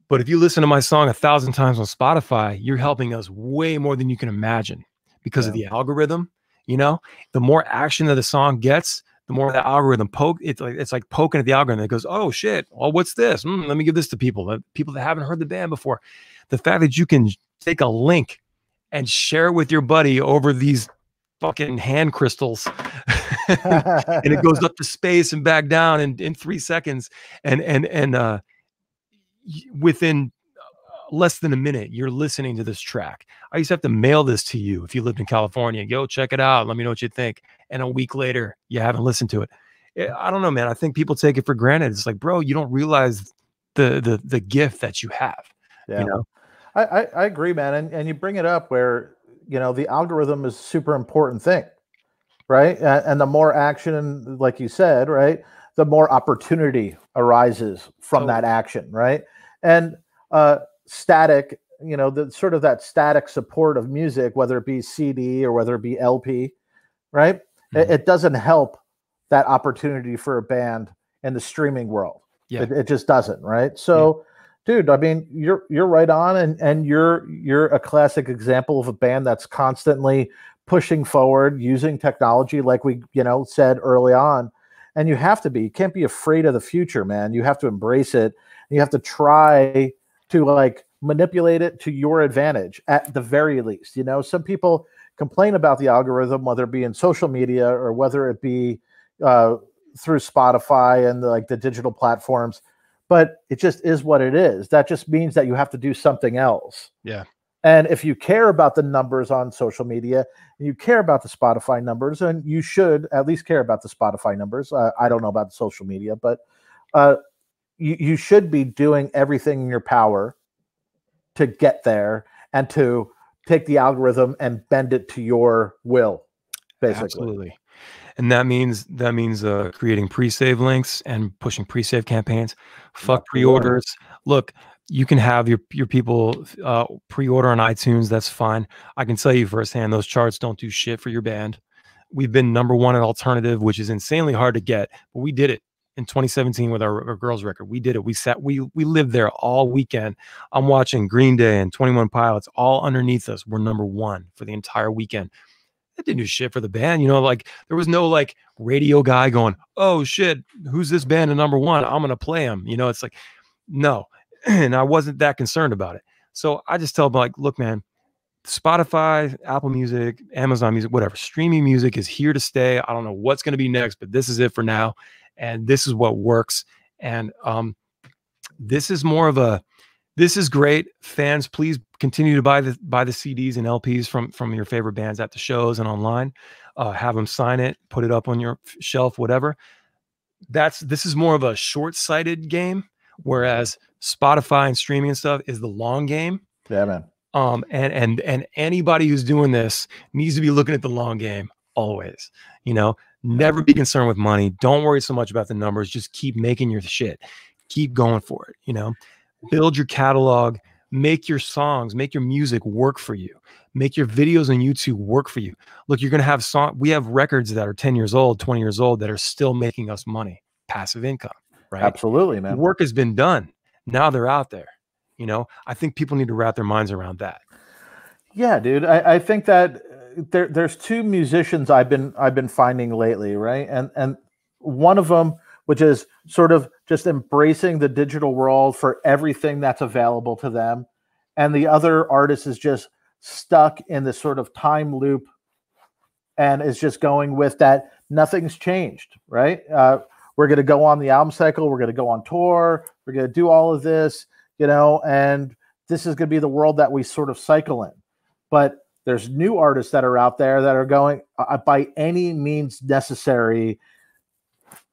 Speaker 1: But if you listen to my song a thousand times on Spotify, you're helping us way more than you can imagine because yeah. of the algorithm you know, the more action that the song gets, the more the algorithm poke. It's like it's like poking at the algorithm. It goes, oh shit, oh what's this? Mm, let me give this to people, people that haven't heard the band before. The fact that you can take a link and share it with your buddy over these fucking hand crystals <laughs> and it goes up to space and back down in, in three seconds and and and uh within less than a minute, you're listening to this track. I used to have to mail this to you if you lived in California. Go check it out. Let me know what you think. And a week later, you haven't listened to it. Eh, I don't know, man. I think people take it for granted. It's like, bro, you don't realize the the the gift that you have. Yeah. You know,
Speaker 2: I, I, I agree, man. And and you bring it up where you know the algorithm is a super important thing, right? And, and the more action, like you said, right, the more opportunity arises from that action, right? And uh, static, you know, the sort of that static support of music, whether it be CD or whether it be LP, right? Mm-hmm. It, it, doesn't help that opportunity for a band in the streaming world. Yeah. It, it just doesn't, right? So, yeah. dude, I mean, you're you're right on, and and you're you're a classic example of a band that's constantly pushing forward using technology, like we you know said early on and you have to be you can't be afraid of the future man you have to embrace it you have to try to like manipulate it to your advantage at the very least you know? Some people complain about the algorithm whether it be in social media or whether it be uh, through spotify and the, like the digital platforms but it just is what it is. That just means that you have to do something else.
Speaker 1: Yeah.
Speaker 2: And if you care about the numbers on social media, you care about the Spotify numbers, and you should at least care about the Spotify numbers. Uh, I don't know about the social media, but uh, you, you should be doing everything in your power to get there and to take the algorithm and bend it to your will, basically.
Speaker 1: Absolutely. And that means that means uh, creating pre-save links and pushing pre-save campaigns. Fuck pre-orders. Look, you can have your your people uh, pre-order on iTunes. That's fine. I can tell you firsthand, those charts don't do shit for your band. We've been number one in alternative, which is insanely hard to get, but we did it in 2017 with our, our, girls record. We did it. We sat. We we lived there all weekend. I'm watching Green Day and 21 Pilots all underneath us. We're number one for the entire weekend. That didn't do shit for the band. You know, like there was no like radio guy going, "Oh shit, who's this band in number one? I'm gonna play them." You know, it's like no <clears throat> and I wasn't that concerned about it. So I just tell them like, look, man, Spotify, Apple Music, Amazon Music, whatever, streaming music is here to stay. I don't know what's going to be next, but this is it for now, and this is what works. And um, this is more of a, this is great. Fans, please continue to buy the buy the CDs and LPs from from your favorite bands at the shows and online. Uh, have them sign it, put it up on your shelf, whatever. That's this is more of a short sighted game, whereas Spotify and streaming and stuff is the long game.
Speaker 2: Yeah, man.
Speaker 1: Um, and and and anybody who's doing this needs to be looking at the long game always. You know, never be concerned with money. Don't worry so much about the numbers. Just keep making your shit. Keep going for it. You know, build your catalog. Make your songs, make your music work for you. Make your videos on YouTube work for you. Look, you're gonna have song. We have records that are 10 years old, 20 years old that are still making us money, passive income. Right.
Speaker 2: Absolutely, man.
Speaker 1: work has been done now they're out there. You know, I think people need to wrap their minds around that.
Speaker 2: Yeah, dude. I, I think that there, there's two musicians I've been I've been finding lately, right? And and one of them, which is sort of just embracing the digital world for everything that's available to them, and the other artist is just stuck in this sort of time loop, and is just going with that. Nothing's changed, right? Uh, we're going to go on the album cycle. We're going to go on tour. We're going to do all of this, you know, and this is going to be the world that we sort of cycle in. But there's new artists that are out there that are going uh, by any means necessary.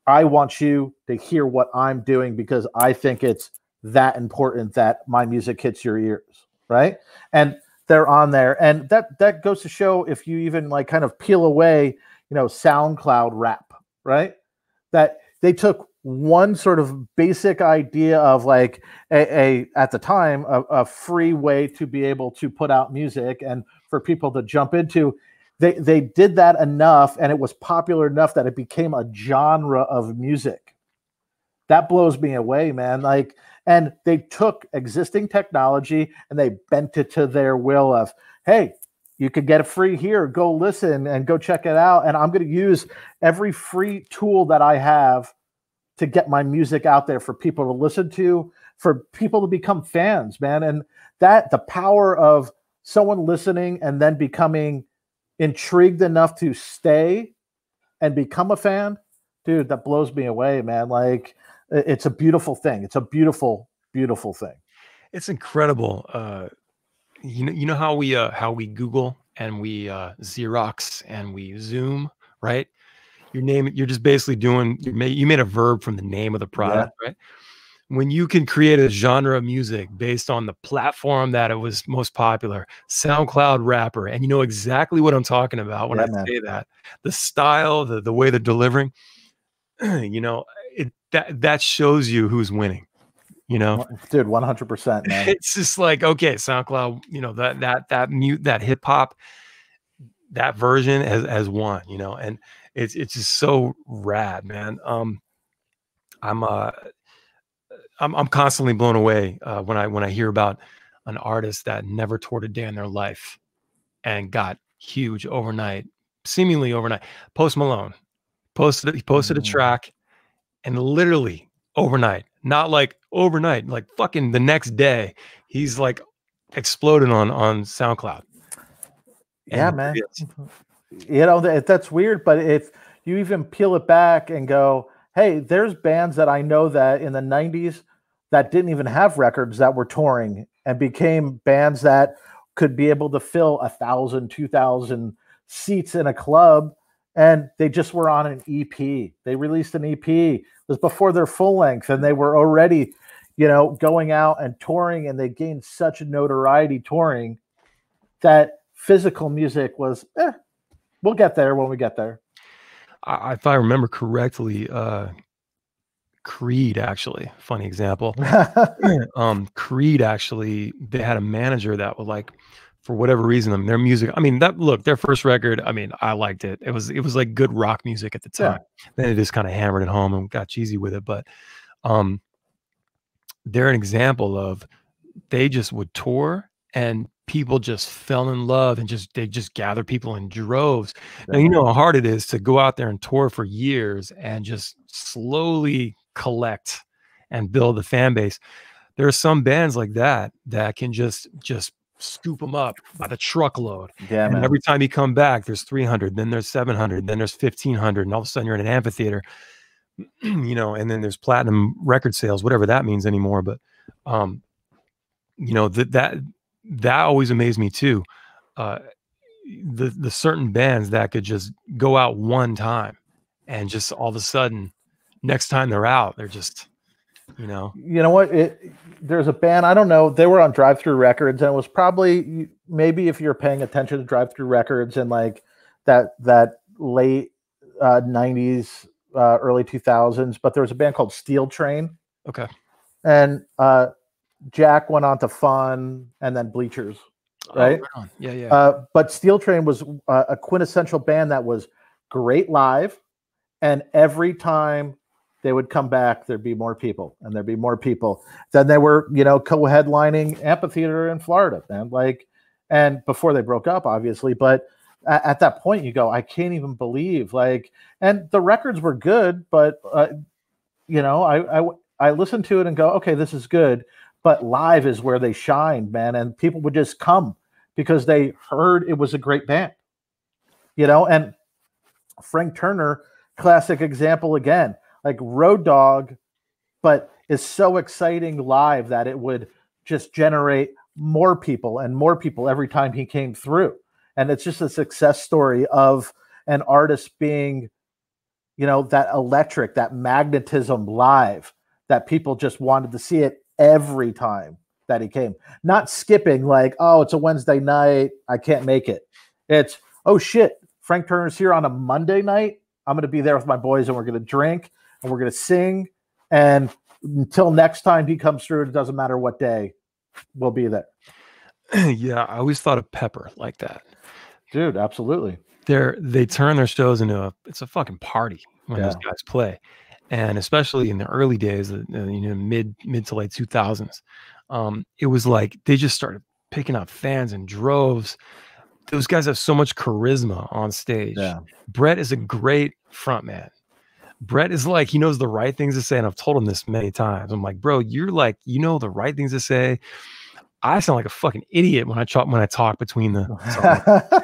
Speaker 2: I want you to hear what I'm doing because I think it's that important that my music hits your ears, right? And they're on there, and that that goes to show if you even like kind of peel away, you know, SoundCloud rap, right? That they took one sort of basic idea of like a, a at the time a, a, free way to be able to put out music and for people to jump into. They they did that enough and it was popular enough that it became a genre of music. That blows me away man. Like and they took existing technology and they bent it to their will of hey you could get it free here. Go listen and go check it out. And i'm going to use every free tool that i have to get my music out there for people to listen to, for people to become fans, man. And that the power of someone listening and then becoming intrigued enough to stay and become a fan, dude, that blows me away, man. Like it's a beautiful thing. It's a beautiful, beautiful thing.
Speaker 1: It's incredible. Uh, you know, you know how we uh, how we Google and we uh, Xerox and we Zoom, right? Your name, you're just basically doing. You made, you made a verb from the name of the product, yeah. right? When you can create a genre of music based on the platform that it was most popular, SoundCloud rapper, and you know exactly what I'm talking about when yeah, I man. say that, the style, the the way they're delivering, <clears throat> you know, it that that shows you who's winning you know?
Speaker 2: Dude 100% <laughs> man.
Speaker 1: It's just like okay soundcloud you know that that that mute that hip hop that version has has won you know and it's it's just so rad man. Um i'm uh i'm, I'm constantly blown away uh when i when i hear about an artist that never toured a day in their life and got huge overnight seemingly overnight post malone posted he posted a mm. track and literally overnight not like overnight, like fucking the next day, he's like exploded on on SoundCloud.
Speaker 2: Yeah, man. You know that that's weird, but if you even peel it back and go, hey, there's bands that I know that in the '90s that didn't even have records that were touring and became bands that could be able to fill a thousand, two thousand seats in a club, and they just were on an EP. They released an EP It was before their full length, and they were already, you know, going out and touring, and they gained such notoriety touring that physical music was, eh, we'll get there when we get there.
Speaker 1: I, if I remember correctly, uh, Creed actually, funny example. <laughs> um, Creed actually, they had a manager that would like for whatever reason, I mean, their music. I mean, that look, their first record. I mean, I liked it. It was it was like good rock music at the time. Yeah. Then it just kind of hammered it home and got cheesy with it. But um, they're an example of they just would tour and people just fell in love and just they just gather people in droves. Now you know how hard it is to go out there and tour for years and just slowly collect and build a fan base. There are some bands like that that can just just scoop them up by the truckload.
Speaker 2: Yeah,
Speaker 1: and man. every time you come back, there's 300, then there's 700, then there's 1500, and all of a sudden you're in an amphitheater, <clears throat> you know, and then there's platinum record sales, whatever that means anymore. But, um, you know, that, that, that always amazed me too. Uh, the, the certain bands that could just go out one time and just all of a sudden, next time they're out, they're just, you know.
Speaker 2: You know what? It, there's a band i don't know they were on Drive-Thru Records and it was probably maybe if you're paying attention to Drive-Thru Records and like that that late uh, 90s uh, early 2000s but there was a band called steel train.
Speaker 1: Okay.
Speaker 2: And uh, jack went on to fun and then bleachers right,
Speaker 1: oh, right yeah yeah.
Speaker 2: Uh, but steel train was uh, a quintessential band that was great live and every time they would come back, there'd be more people, and there'd be more people. Then they were, you know, co-headlining amphitheater in Florida, and like, and before they broke up, obviously, but at, at, that point, you go, I can't even believe, like, and the records were good, but uh, you know, I, I I listened to it and go, okay, this is good, but live is where they shined, man, and people would just come because they heard it was a great band, you know, and Frank Turner, classic example again like Road Dog, but is so exciting live that it would just generate more people and more people every time he came through. And it's just a success story of an artist being, you know, that electric, that magnetism live that people just wanted to see it every time that he came. Not skipping like, oh, it's a Wednesday night, I can't make it. It's, oh shit, Frank Turner's here on a Monday night. I'm going to be there with my boys and we're going to drink and we're going to sing. And until next time he comes through, it doesn't matter what day, we'll be there. <clears throat>
Speaker 1: yeah, I always thought of Pepper like that,
Speaker 2: dude. Absolutely.
Speaker 1: They're they turn their shows into a it's a fucking party when yeah. those guys play, and especially in the early days, uh, you know, mid mid to late two thousands, um, it was like they just started picking up fans in droves. Those guys have so much charisma on stage.
Speaker 2: Yeah.
Speaker 1: Bret is a great frontman. Bret is like, he knows the right things to say. And I've told him this many times. I'm like, bro, you're like, you know the right things to say. I sound like a fucking idiot when I talk when I talk between the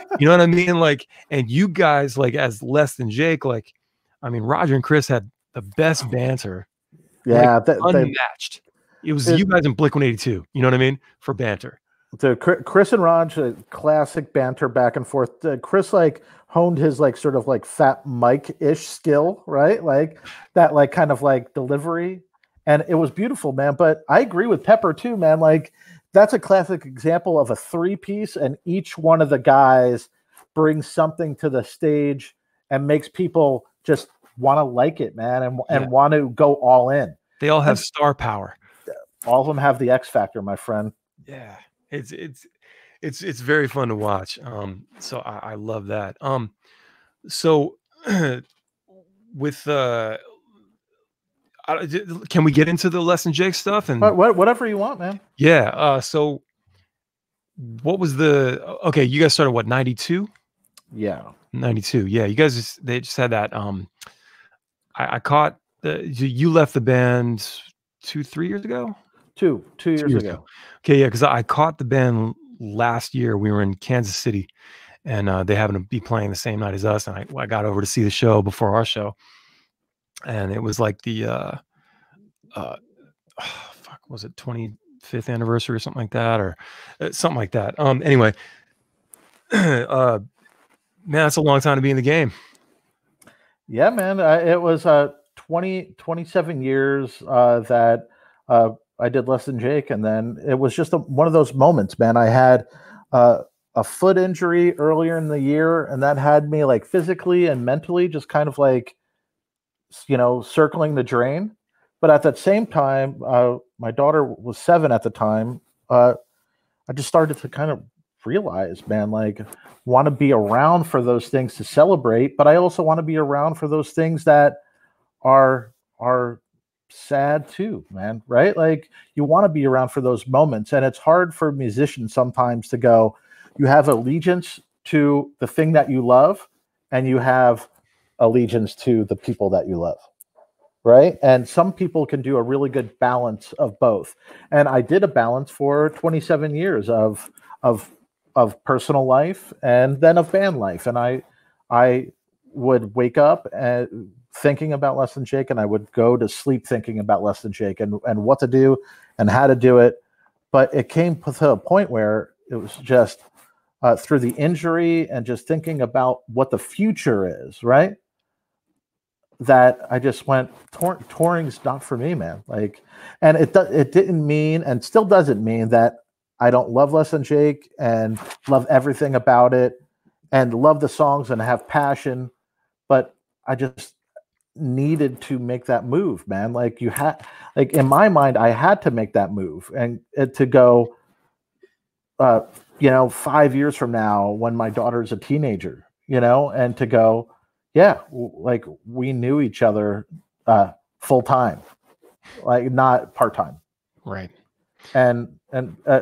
Speaker 1: <laughs> you know what I mean? Like, and you guys, like, as less than Jake, like, I mean, Roger and Chris had the best banter.
Speaker 2: Yeah,
Speaker 1: like, unmatched. It was
Speaker 2: It-
Speaker 1: you guys in Blink 182. You know what I mean? For banter.
Speaker 2: So Chris and Raj, uh, classic banter back and forth. Uh, Chris like honed his like sort of like fat Mike ish skill, right? Like that, like kind of like delivery, and it was beautiful, man. But I agree with Pepper too, man. Like that's a classic example of a three piece, and each one of the guys brings something to the stage and makes people just want to like it, man, and
Speaker 1: Yeah.
Speaker 2: and want to go all in.
Speaker 1: They all have
Speaker 2: And-
Speaker 1: star power.
Speaker 2: All of them have the X factor, my friend.
Speaker 1: Yeah. It's it's it's it's very fun to watch. Um, so I, I love that. Um, so <clears throat> with uh, I, can we get into the less than Jake stuff and
Speaker 2: what, whatever you want, man.
Speaker 1: yeah? Uh, so what was the okay? You guys started what 92?
Speaker 2: Yeah.
Speaker 1: 92. Yeah, you guys just, they just had that. Um, I, I caught the you left the band two three years ago.
Speaker 2: Two two years,
Speaker 1: years
Speaker 2: ago.
Speaker 1: Okay, yeah, because I caught the band last year. We were in Kansas City, and uh, they happened to be playing the same night as us. And I, I got over to see the show before our show, and it was like the uh, uh, <sighs> fuck, was it twenty fifth anniversary or something like that, or uh, something like that. Um, anyway, <clears throat> uh, man, that's a long time to be in the game.
Speaker 2: Yeah, man. Uh, it was uh 20, 27 years uh, that uh, I did less than Jake, and then it was just a, one of those moments, man. I had uh, a foot injury earlier in the year, and that had me like physically and mentally just kind of like, you know, circling the drain. But at that same time, uh, my daughter was seven at the time. Uh, I just started to kind of realize, man, like want to be around for those things to celebrate, but I also want to be around for those things that are are sad too, man, right? Like you want to be around for those moments and it's hard for musicians sometimes to go you have allegiance to the thing that you love and you have allegiance to the people that you love. Right? And some people can do a really good balance of both. And I did a balance for 27 years of of of personal life and then of band life. And I I would wake up and thinking about less than Jake, and I would go to sleep thinking about less than Jake and and what to do and how to do it. But it came to a point where it was just uh, through the injury and just thinking about what the future is, right? That I just went tour- touring's not for me, man. Like, and it do- it didn't mean and still doesn't mean that I don't love Less Than Jake and love everything about it and love the songs and have passion, but I just needed to make that move, man. Like you had, like in my mind, I had to make that move and uh, to go, uh, you know, five years from now when my daughter's a teenager, you know, and to go, yeah, like we knew each other uh, full time, like not part time
Speaker 1: Right.
Speaker 2: and and uh,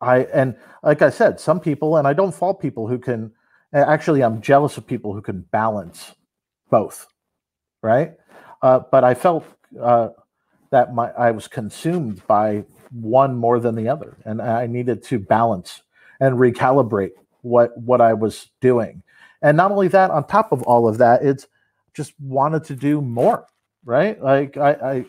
Speaker 2: I and like I said, some people, and I don't fault people who can. Actually, I'm jealous of people who can balance both, right? Uh, but I felt uh, that my I was consumed by one more than the other, and I needed to balance and recalibrate what what I was doing. And not only that, on top of all of that, it's just wanted to do more, right? Like I, I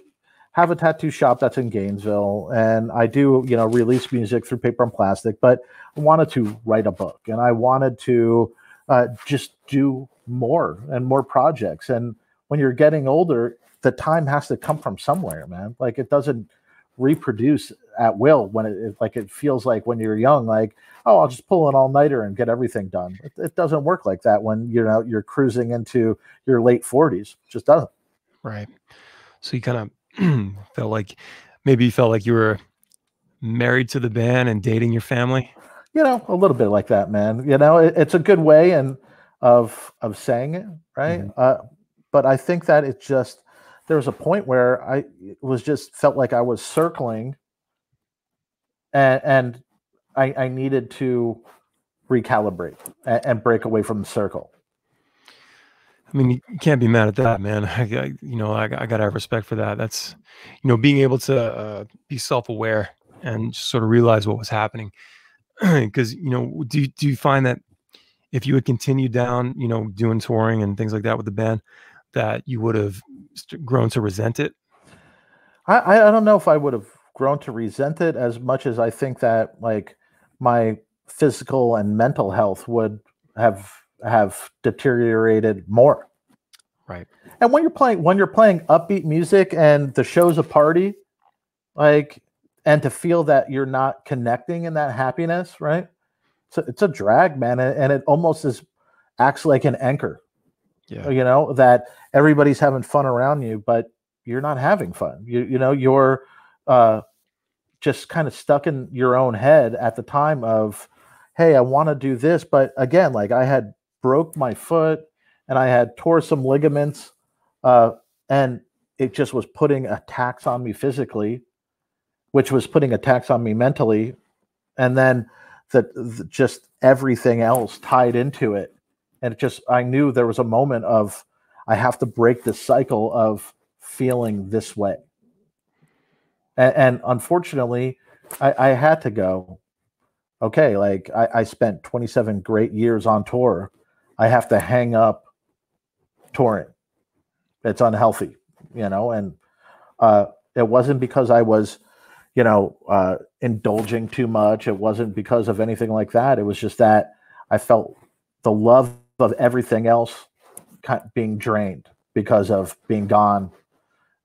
Speaker 2: have a tattoo shop that's in Gainesville, and I do, you know, release music through paper and plastic. But I wanted to write a book, and I wanted to uh, just do more and more projects. And when you're getting older, the time has to come from somewhere, man. Like it doesn't reproduce at will when it, it like it feels like when you're young, like oh, I'll just pull an all nighter and get everything done. It, it doesn't work like that when you know you're cruising into your late 40s. It just doesn't.
Speaker 1: Right. So you kind of <clears throat> felt like maybe you felt like you were married to the band and dating your family.
Speaker 2: you know a little bit like that man you know it, it's a good way and of of saying it right uh, but i think that it just there was a point where i was just felt like i was circling and and i i needed to recalibrate and, and break away from the circle
Speaker 1: I mean, you can't be mad at that, man. <laughs> I, I- you know, I, I gotta have respect for that. That's, you know, being able to uh, be self-aware and just sort of realize what was happening. <clears throat> Because you know, do you- do you find that if you had continued down, you know, doing touring and things like that with the band, that you would have grown to resent it?
Speaker 2: I I don't know if I would have grown to resent it as much as I think that like my physical and mental health would have have deteriorated more.
Speaker 1: Right.
Speaker 2: And when you're playing when you're playing upbeat music and the show's a party, like and to feel that you're not connecting in that happiness, right? So it's a drag, man, and, and it almost is acts like an anchor.
Speaker 1: Yeah.
Speaker 2: You know, that everybody's having fun around you, but you're not having fun. You you know, you're uh just kind of stuck in your own head at the time of, hey, I want to do this. But again, like I had broke my foot and I had tore some ligaments. Uh, and it just was putting a tax on me physically, which was putting a tax on me mentally. And then that the, just everything else tied into it. And it just, I knew there was a moment of, I have to break this cycle of feeling this way and, and unfortunately, I, I, had to go. Okay, like I, I spent 27 great years on tour. I have to hang up touring. It's unhealthy, you know, and uh, it wasn't because I was, you know, uh, indulging too much. It wasn't because of anything like that. It was just that I felt the love of everything else being drained because of being gone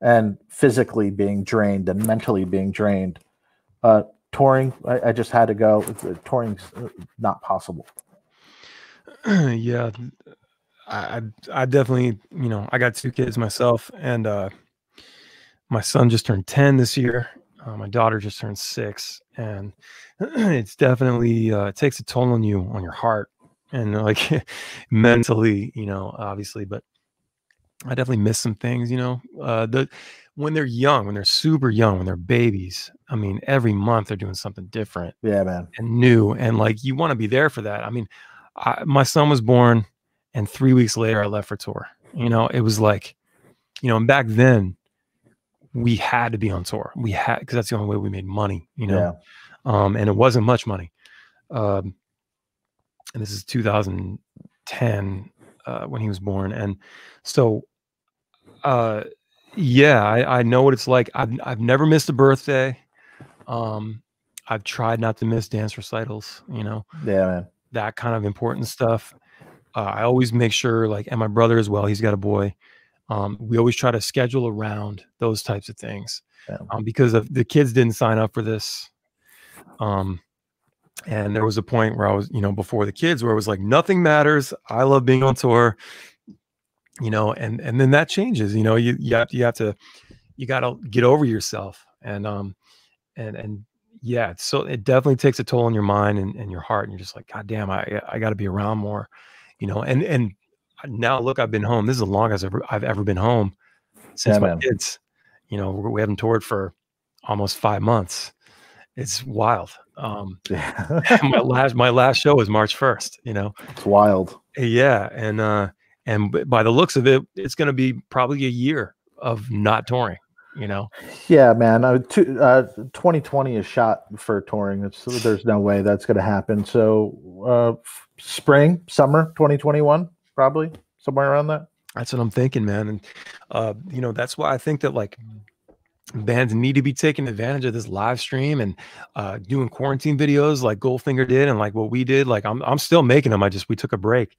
Speaker 2: and physically being drained and mentally being drained. Uh, touring, I, I just had to go. Touring's not possible. <clears throat>
Speaker 1: yeah, I I definitely you know I got two kids myself, and uh, my son just turned ten this year. Uh, my daughter just turned six, and <clears throat> it's definitely uh, it takes a toll on you on your heart and like <laughs> mentally, you know, obviously, but I definitely miss some things, you know. Uh, the when they're young, when they're super young, when they're babies. I mean, every month they're doing something different.
Speaker 2: Yeah, man.
Speaker 1: And new, and like you want to be there for that. I mean, I, my son was born, and three weeks later I left for tour. You know, it was like, you know, and back then we had to be on tour. We had because that's the only way we made money. You know, yeah. um, and it wasn't much money. Um, and this is 2010 uh, when he was born, and so uh, yeah, I, I know what it's like. I've I've never missed a birthday. Um, I've tried not to miss dance recitals. You know,
Speaker 2: yeah, man.
Speaker 1: that kind of important stuff. Uh, I always make sure, like, and my brother as well. He's got a boy. Um, we always try to schedule around those types of things yeah. um, because of, the kids didn't sign up for this. Um, and there was a point where I was, you know, before the kids, where it was like nothing matters. I love being on tour you know, and and then that changes. You know, you you have you have to you got to get over yourself, and um, and and yeah, so it definitely takes a toll on your mind and, and your heart, and you're just like, God damn, I I got to be around more, you know, and and now look, I've been home. This is the longest I've ever, I've ever been home since yeah, my man. kids. You know, we haven't toured for almost five months. It's wild. Um, <laughs> yeah. <laughs> my last my last show was March first. You know,
Speaker 2: it's wild.
Speaker 1: Yeah, and uh, and by the looks of it, it's going to be probably a year of not touring. You know?
Speaker 2: Yeah, man. Uh, two, uh, 2020 is shot for touring. It's, there's no way that's going to happen. So, uh, spring, summer, 2021, probably somewhere around that.
Speaker 1: That's what I'm thinking, man. And uh, you know, that's why I think that like bands need to be taking advantage of this live stream and uh, doing quarantine videos like Goldfinger did and like what we did. Like I'm I'm still making them. I just we took a break,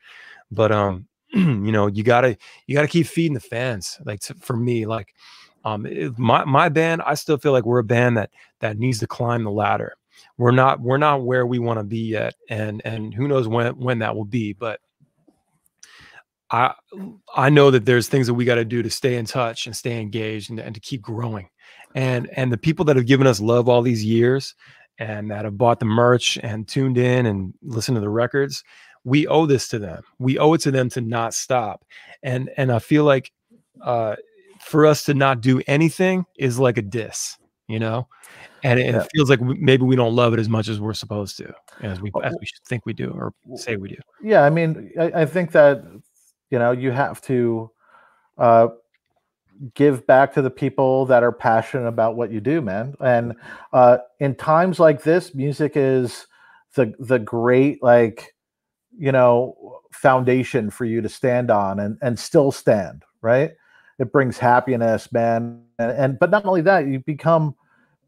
Speaker 1: but um <clears throat> you know, you gotta you gotta keep feeding the fans. Like to, for me, like um, my my band, I still feel like we're a band that that needs to climb the ladder. We're not we're not where we want to be yet, and and who knows when when that will be. But I I know that there's things that we got to do to stay in touch and stay engaged and, and to keep growing. And and the people that have given us love all these years and that have bought the merch and tuned in and listened to the records, we owe this to them. We owe it to them to not stop. And and I feel like uh, for us to not do anything is like a diss, you know. And it, yeah. it feels like maybe we don't love it as much as we're supposed to, as we as we think we do or say we do.
Speaker 2: Yeah, I mean, I, I think that you know you have to uh, give back to the people that are passionate about what you do, man. And uh, in times like this, music is the the great like you know foundation for you to stand on and and still stand right it brings happiness, man. And, and but not only that, you become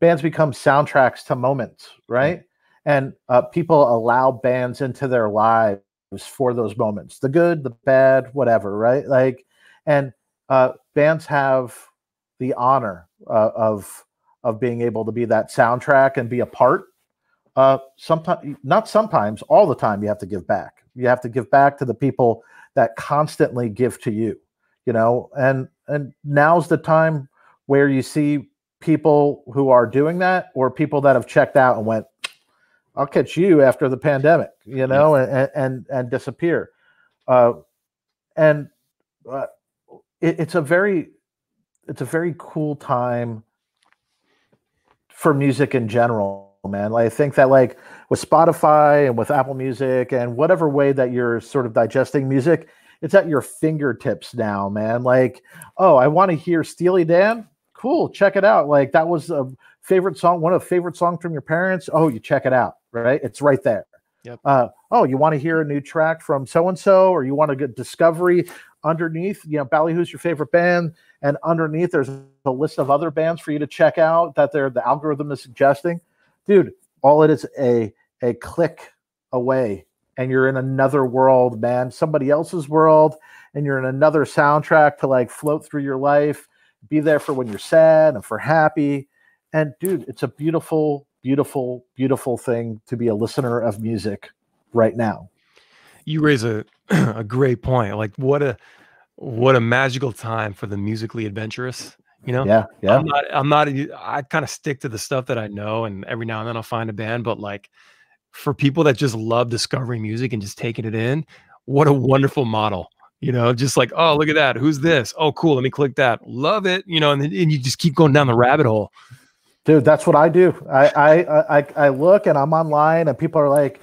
Speaker 2: bands become soundtracks to moments, right? And uh, people allow bands into their lives for those moments, the good, the bad, whatever, right? Like, and uh, bands have the honor uh, of of being able to be that soundtrack and be a part. Uh, sometimes, not sometimes, all the time, you have to give back. You have to give back to the people that constantly give to you. You know, and and now's the time where you see people who are doing that or people that have checked out and went, I'll catch you after the pandemic, you know, and and and disappear. Uh, and uh, it, it's a very it's a very cool time for music in general, man. Like, I think that like with Spotify and with Apple Music and whatever way that you're sort of digesting music, it's at your fingertips now, man. Like, oh, I want to hear Steely Dan. Cool, check it out. Like that was a favorite song, one of favorite songs from your parents. Oh, you check it out, right? It's right there.
Speaker 1: Yep.
Speaker 2: Uh, oh, you want to hear a new track from so and so, or you want to get Discovery underneath? You know, Ballyhoo's your favorite band, and underneath there's a list of other bands for you to check out that they're the algorithm is suggesting. Dude, all it is a a click away and you're in another world, man, somebody else's world, and you're in another soundtrack to like float through your life, be there for when you're sad and for happy. And dude, it's a beautiful, beautiful, beautiful thing to be a listener of music right now.
Speaker 1: You raise a <clears throat> a great point. Like what a what a magical time for the musically adventurous. You know,
Speaker 2: yeah, yeah.
Speaker 1: I'm not. I'm not. I kind of stick to the stuff that I know, and every now and then I'll find a band. But like, for people that just love discovering music and just taking it in, what a wonderful model. You know, just like, oh, look at that. Who's this? Oh, cool. Let me click that. Love it. You know, and, then, and you just keep going down the rabbit hole.
Speaker 2: Dude, that's what I do. I I I, I look and I'm online and people are like,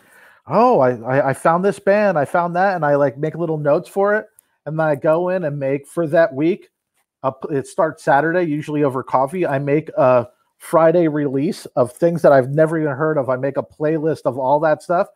Speaker 2: oh, I, I found this band, I found that, and I like make little notes for it, and then I go in and make for that week. Up, it starts Saturday, usually over coffee. I make a Friday release of things that I've never even heard of. I make a playlist of all that stuff,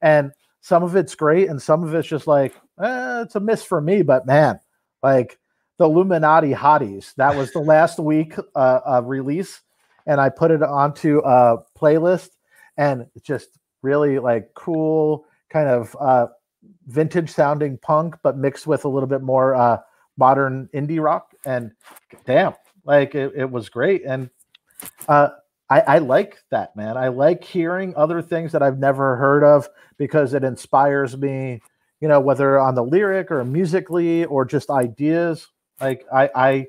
Speaker 2: and some of it's great, and some of it's just like eh, it's a miss for me. But man, like the Illuminati Hotties, that was the <laughs> last week uh, of release, and I put it onto a playlist, and just really like cool, kind of uh, vintage sounding punk, but mixed with a little bit more uh, modern indie rock. And damn, like it, it was great. And uh, I, I like that, man. I like hearing other things that I've never heard of because it inspires me, you know, whether on the lyric or musically or just ideas. Like I, I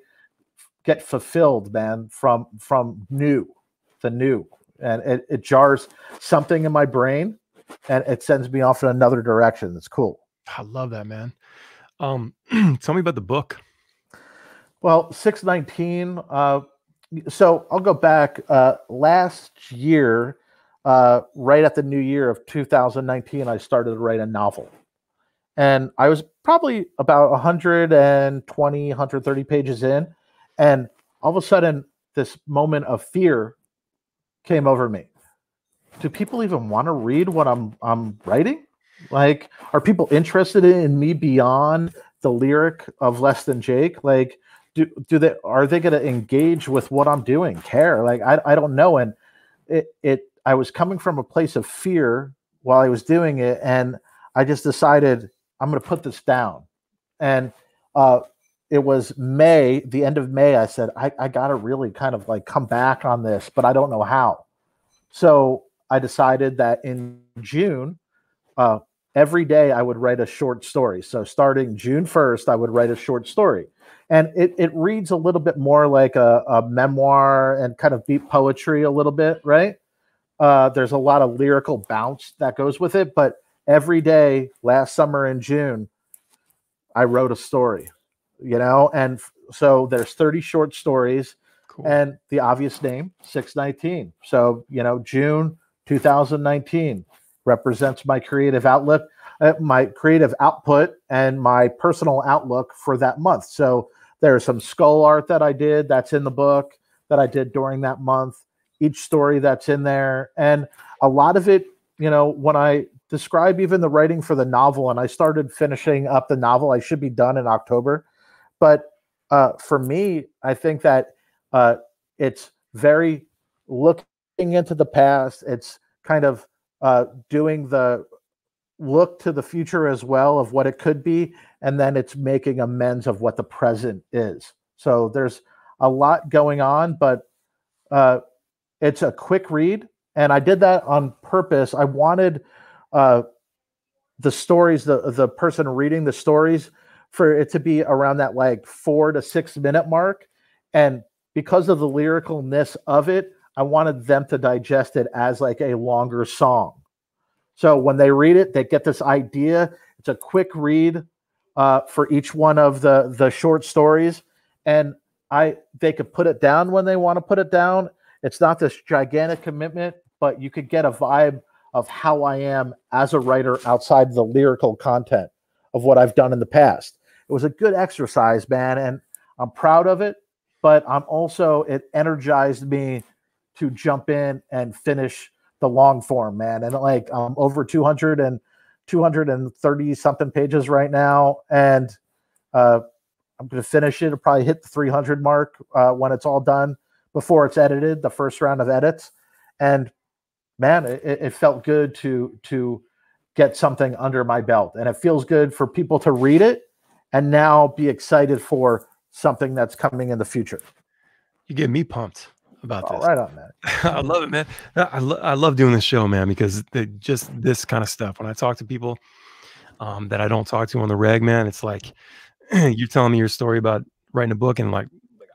Speaker 2: get fulfilled, man, from from new, the new, and it, it jars something in my brain, and it sends me off in another direction. It's cool.
Speaker 1: I love that, man. Um, <clears throat> tell me about the book.
Speaker 2: Well, six nineteen. Uh, so I'll go back uh, last year, uh, right at the new year of 2019, I started to write a novel. And I was probably about 120, 130 pages in. And all of a sudden, this moment of fear came over me. Do people even want to read what I'm I'm writing? Like, are people interested in me beyond the lyric of Less Than Jake? Like, do do they are they going to engage with what I'm doing? Care? Like I I don't know. And it it I was coming from a place of fear while I was doing it, and I just decided I'm going to put this down. And uh, it was May, the end of May. I said I I got to really kind of like come back on this, but I don't know how. So I decided that in June, uh, every day I would write a short story. So starting June 1st, I would write a short story and it, it reads a little bit more like a, a memoir and kind of beat poetry a little bit right uh, there's a lot of lyrical bounce that goes with it but every day last summer in june i wrote a story you know and so there's 30 short stories cool. and the obvious name 619 so you know june 2019 represents my creative outlook uh, my creative output and my personal outlook for that month so there's some skull art that I did that's in the book that I did during that month. Each story that's in there. And a lot of it, you know, when I describe even the writing for the novel, and I started finishing up the novel, I should be done in October. But uh, for me, I think that uh, it's very looking into the past. It's kind of uh, doing the look to the future as well of what it could be, and then it's making amends of what the present is. So there's a lot going on, but uh, it's a quick read, and I did that on purpose. I wanted uh, the stories, the the person reading the stories, for it to be around that like four to six minute mark, and because of the lyricalness of it, I wanted them to digest it as like a longer song. So when they read it, they get this idea. It's a quick read uh, for each one of the the short stories, and I they could put it down when they want to put it down. It's not this gigantic commitment, but you could get a vibe of how I am as a writer outside the lyrical content of what I've done in the past. It was a good exercise, man, and I'm proud of it, but I'm also it energized me to jump in and finish the long form, man. And like I'm over 200 and 230 something pages right now and uh I'm going to finish it. It'll probably hit the 300 mark uh, when it's all done before it's edited, the first round of edits. And man, it, it felt good to to get something under my belt, and it feels good for people to read it and now be excited for something that's coming in the future.
Speaker 1: You get me pumped about
Speaker 2: oh,
Speaker 1: this.
Speaker 2: Right on, man. <laughs>
Speaker 1: I love it, man. I, lo- I love doing this show, man, because just this kind of stuff. When I talk to people um, that I don't talk to on the reg, man, it's like <clears throat> you're telling me your story about writing a book, and like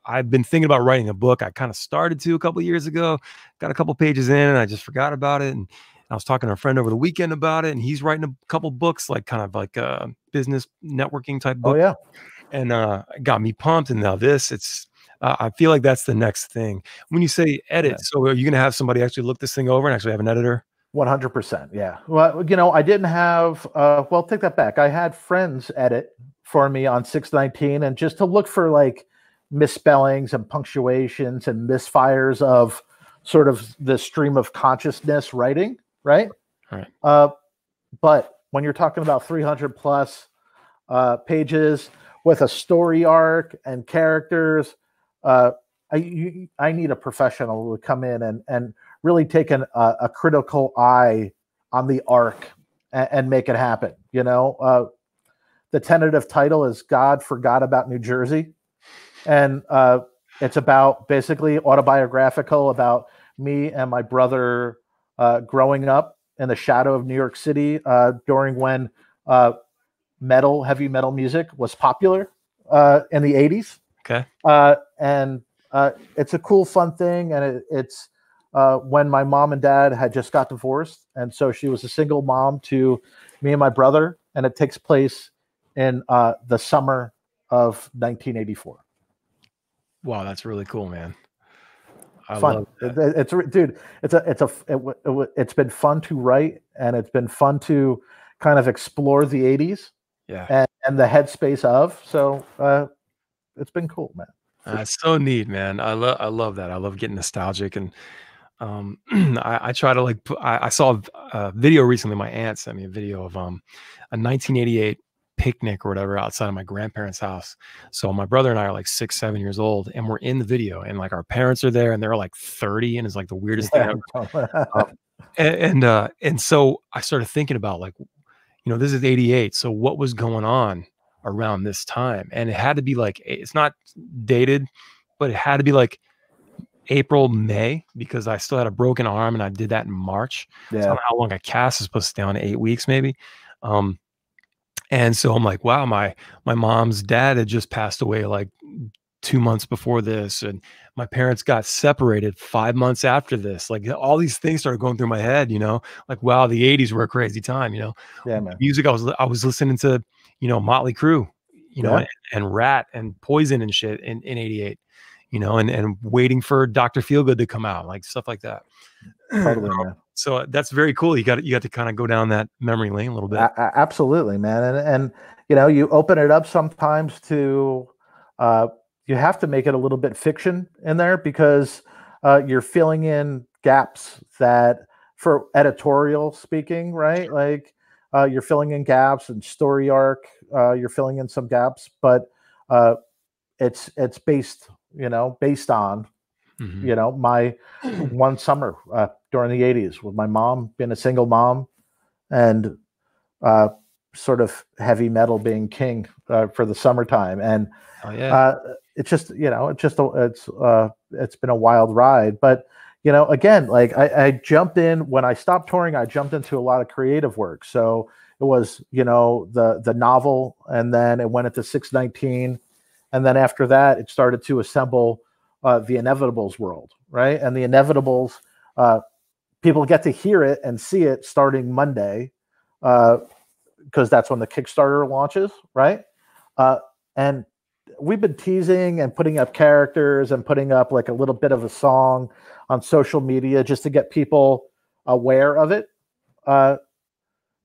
Speaker 1: I've been thinking about writing a book. I kind of started to a couple years ago, got a couple pages in, and I just forgot about it. And I was talking to a friend over the weekend about it, and he's writing a couple books, like kind of like a business networking type book.
Speaker 2: Oh yeah,
Speaker 1: and uh, got me pumped. And now this, it's uh, I feel like that's the next thing. When you say edit, yeah. so are you going to have somebody actually look this thing over and actually have an editor?
Speaker 2: One hundred percent, yeah. Well, you know, I didn't have. Uh, well, take that back. I had friends edit for me on six nineteen, and just to look for like misspellings and punctuations and misfires of sort of the stream of consciousness writing, right?
Speaker 1: Right.
Speaker 2: Uh, but when you're talking about 300 plus uh, pages with a story arc and characters, uh, I, you, I need a professional to come in and, and really take an, uh, a critical eye on the arc and, and make it happen. You know, uh, the tentative title is God Forgot About New Jersey and uh, it's about basically autobiographical about me and my brother uh, growing up in the shadow of New York City uh, during when uh, metal, heavy metal music was popular uh, in the '80s.
Speaker 1: Okay,
Speaker 2: uh, and it's a cool, fun thing, and it, it's when my mom and dad had just got divorced, and so she was a single mom to me and my brother, and it takes place in the summer of 1984.
Speaker 1: Wow, that's really cool, man.
Speaker 2: I fun. It, it's dude. It's a it's a it, it's been fun to write, and it's been fun to kind of explore the '80s.
Speaker 1: Yeah,
Speaker 2: and, and the headspace of. So uh, it's been cool, man.
Speaker 1: That's so neat, man. I love I love that. I love getting nostalgic and um <clears throat> I, I, try to like I, I, saw a video recently my aunt sent me a video of um a 1988 picnic or whatever outside of my grandparents' house. So my brother and I are like six, seven years old, and we're in the video, and like our parents are there, and they're like 30, and it's like the <laughs> weirdest yeah. thing ever. <laughs> um, and and, uh, and so I started thinking about like, you know, this is 88. So what was going on around this time? And it had to be like it's not dated, but it had to be like April, May, because I still had a broken arm and I did that in March. Yeah. So how long a cast is supposed to stay on eight weeks, maybe. Um, and so I'm like, wow, my my mom's dad had just passed away like two months before this, and my parents got separated five months after this. Like all these things started going through my head, you know, like wow, the '80s were a crazy time, you know.
Speaker 2: Yeah, man.
Speaker 1: Music, I was I was listening to, you know, Motley Crue, you know, and, and Ratt and Poison and shit in in '88 you know, and and waiting for Doctor Feelgood to come out, like stuff like that. <clears throat>
Speaker 2: Totally, um, man
Speaker 1: so uh, that's very cool. You got you got to kind of go down that memory lane a little bit.
Speaker 2: A- absolutely, man. And and you know, you open it up sometimes to uh, you have to make it a little bit fiction in there because uh, you're filling in gaps that for editorial speaking, right? Like uh, you're filling in gaps and story arc. Uh, you're filling in some gaps, but uh, it's it's based you know based on
Speaker 1: Mhm.
Speaker 2: you know my one summer uh, during the 80s with my mom being a single mom and uh, sort of heavy metal being king uh, for the summertime and
Speaker 1: Oh yeah.
Speaker 2: uh, it's just you know it's just a, it's uh it's been a wild ride but you know again like I, I jumped in when i stopped touring i jumped into a lot of creative work so it was you know the the novel and then it went into 619 and then after that it started to assemble uh, the inevitables world right and the inevitables uh, people get to hear it and see it starting monday because that's when the kickstarter launches right uh, and we've been teasing and putting up characters and putting up like a little bit of a song on social media just to get people aware of it. Uh,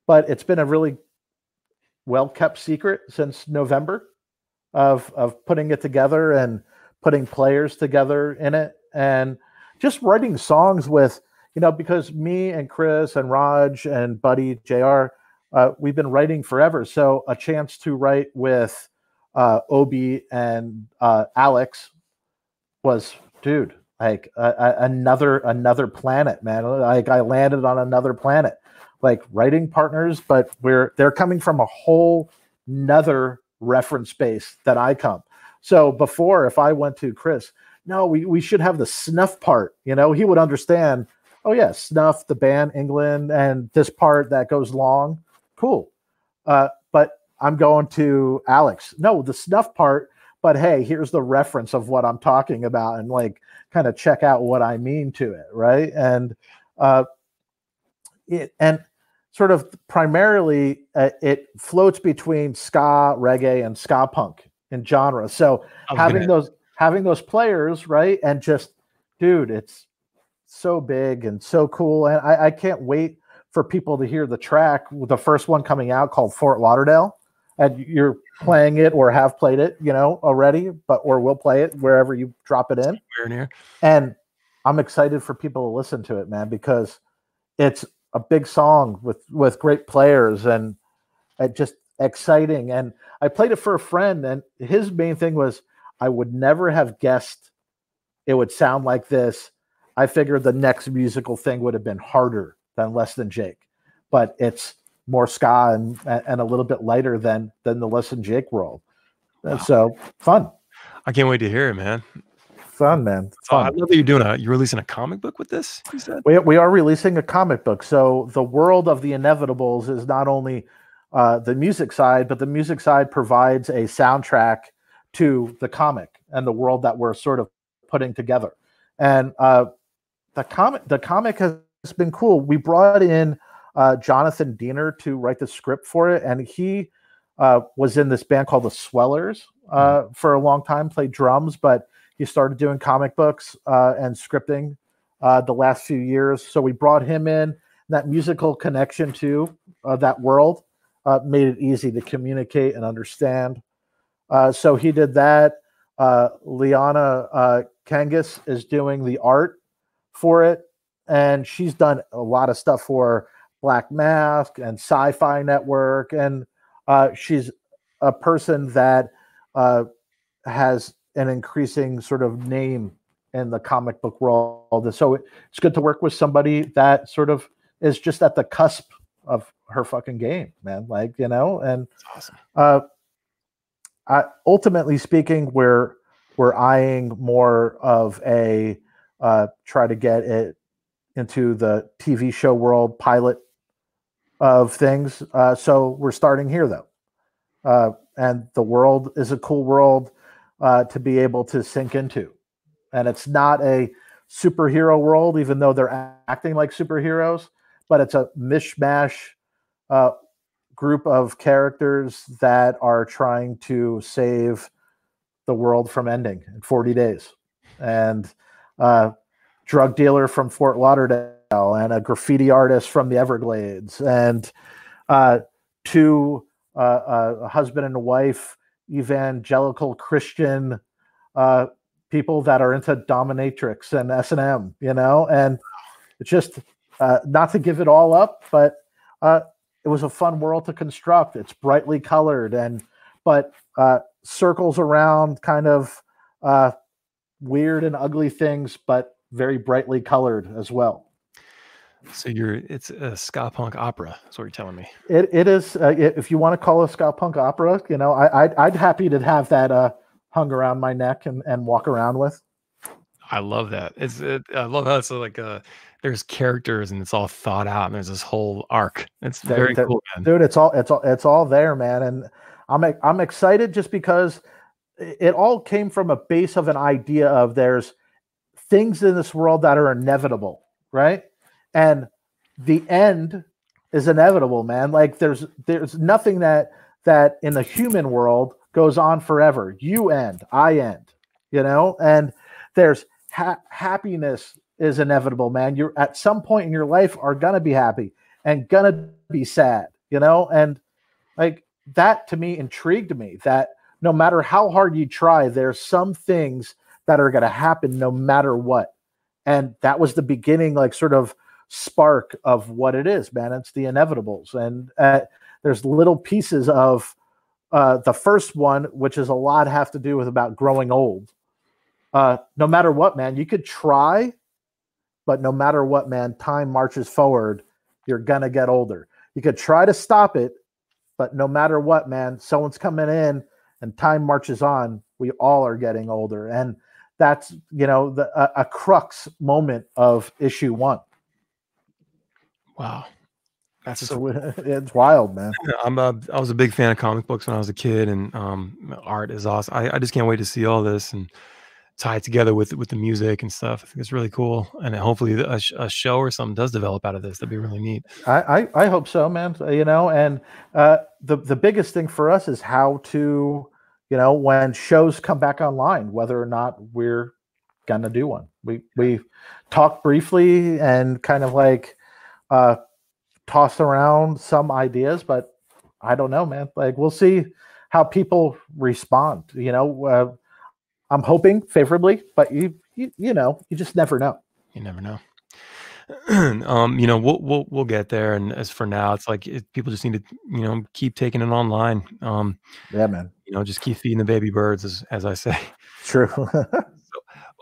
Speaker 2: but it's been a really well kept secret since November of of putting it together and putting players together in it and just writing songs with you know because me and Chris and Raj and Buddy Jr. Uh, we've been writing forever, so a chance to write with uh, Obi and uh, Alex was, dude, like another another planet, man. Like I landed on another planet, like writing partners, but we're they're coming from a whole another reference base that I come. So before, if I went to Chris, no, we we should have the snuff part. You know, he would understand. Oh yeah, snuff, the band England, and this part that goes long. Cool. Uh, but I'm going to Alex. No, the snuff part, but hey, here's the reference of what I'm talking about and like kind of check out what I mean to it, right? And uh it and sort of primarily uh, it floats between ska, reggae and ska punk in genre. So having
Speaker 1: gonna-
Speaker 2: those having those players, right? And just dude, it's so big and so cool and I, I can't wait for people to hear the track the first one coming out called Fort Lauderdale and you're playing it or have played it, you know, already, but or will play it wherever you drop it in. And I'm excited for people to listen to it, man, because it's a big song with with great players and it just exciting. And I played it for a friend, and his main thing was I would never have guessed it would sound like this. I figured the next musical thing would have been harder than Less Than Jake, but it's more ska and and a little bit lighter than than the Less Than Jake world.
Speaker 1: Wow.
Speaker 2: so fun,
Speaker 1: I can't wait to hear it, man.
Speaker 2: fun, man,
Speaker 1: So I love that you're doing a you're releasing a comic book with this. You said.
Speaker 2: We, we are releasing a comic book. So the world of the inevitables is not only uh, the music side, but the music side provides a soundtrack to the comic and the world that we're sort of putting together. And uh, the comic the comic has been cool. We brought in uh, Jonathan Diener to write the script for it, and he uh, was in this band called the Swellers uh, for a long time, played drums, but he started doing comic books uh, and scripting uh, the last few years. So we brought him in. That musical connection to uh, that world uh, made it easy to communicate and understand. Uh, so he did that. Uh, Liana uh, Kangas is doing the art for it, and she's done a lot of stuff for Black Mask and Sci-Fi Network, and uh, she's a person that uh, has an increasing sort of name in the comic book world. So it's good to work with somebody that sort of is just at the cusp of her fucking game, man. Like, you know, and
Speaker 1: awesome.
Speaker 2: uh, I, ultimately speaking, we're we're eyeing more of a uh, try to get it into the TV show world pilot of things. Uh, so we're starting here though, uh, and the world is a cool world uh, to be able to sink into, and it's not a superhero world, even though they're acting like superheroes, but it's a mishmash uh, group of characters that are trying to save the world from ending in 40 days. And uh, drug dealer from Fort Lauderdale and a graffiti artist from the Everglades and uh, two uh, a husband and a wife evangelical Christian uh, people that are into dominatrix and S&M, you know, and it's just uh, not to give it all up, but uh, it was a fun world to construct. It's brightly colored and but uh, circles around kind of uh, weird and ugly things, but very brightly colored as well.
Speaker 1: So you're it's a ska punk opera. That's what you're telling me.
Speaker 2: It it is. Uh, if you want to call it a ska punk opera, you know, I I'd, I'd happy to have that uh, hung around my neck and, and walk around with.
Speaker 1: I love that. It's it, I love how it's like uh there's characters and it's all thought out and there's this whole arc. It's very
Speaker 2: That-
Speaker 1: cool, man.
Speaker 2: dude. It's all it's all it's all there, man. And I'm I'm excited just because it it all came from a base of an idea of there's things in this world that are inevitable, right? And the end is inevitable, man. Like there's there's nothing that that in the human world goes on forever. You end, I end, you know, and there's ha- happiness is inevitable, man. You're at some point in your life are gonna be happy and gonna be sad, you know, and like that to me intrigued me that no matter how hard you try, there's some things that are gonna happen no matter what. And that was the beginning, like sort of spark of what it is, man. It's the inevitables, and uh, there's little pieces of uh, the first one, which is a lot have to do with about growing old. Uh, no matter what, man, you could try, but no matter what, man, time marches forward. You're gonna get older. You could try to stop it, but no matter what, man, someone's coming in and time marches on. We all are getting older, and that's you know the a, a crux moment of issue one.
Speaker 1: Wow. That's
Speaker 2: It's,
Speaker 1: so <laughs>
Speaker 2: it's wild, man.
Speaker 1: I'm a, I was a big fan of comic books when I was a kid, and um, art is awesome. I, I just can't wait to see all this and tie it together with with the music and stuff. I think it's really cool, and hopefully a, sh- a show or something does develop out of this. That'd be really neat.
Speaker 2: I, I, I hope so, man. Uh, You know, and uh, the the biggest thing for us is how to, you know, when shows come back online, whether or not we're gonna do one. We we talked briefly and kind of like uh, toss around some ideas, but I don't know, man. Like we'll see how people respond. You know, uh, I'm hoping favorably, but you you you know, you just never know.
Speaker 1: You never know. <clears throat> um, you know, we'll we'll we'll get there. And as for now, it's like it, people just need to, you know, keep taking it online. Um,
Speaker 2: Yeah, man.
Speaker 1: you know, just keep feeding the baby birds, as as I say.
Speaker 2: True. <laughs>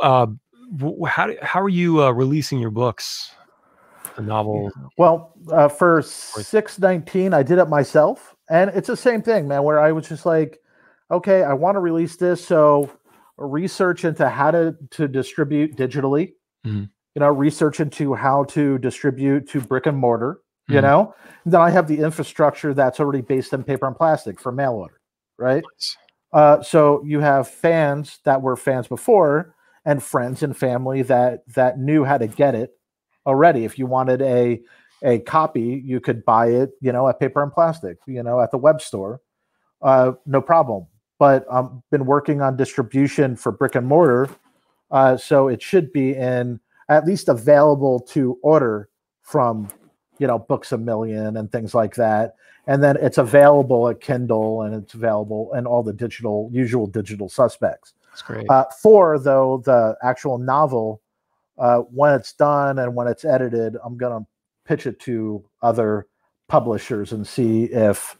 Speaker 1: Uh, how do- how are you uh, releasing your books? The novel.
Speaker 2: Well, uh, for six nineteen, I did it myself, and it's the same thing, man. Where I was just like, okay, I want to release this, so research into how to to distribute digitally.
Speaker 1: Mhm.
Speaker 2: You know, research into how to distribute to brick and mortar. You
Speaker 1: Mhm.
Speaker 2: know, then I have the infrastructure that's already based on paper and plastic for mail order, right? Uh, so you have fans that were fans before, and friends and family that that knew how to get it already. If you wanted a a copy, you could buy it, you know, at paper and plastic, you know, at the web store, uh, no problem. But I've been working on distribution for brick and mortar, uh, so it should be in at least available to order from, you know, Books a Million and things like that. And then it's available at Kindle and it's available in all the digital, usual digital suspects.
Speaker 1: That's great.
Speaker 2: Uh, for though the actual novel, uh, when it's done and when it's edited, I'm gonna pitch it to other publishers and see if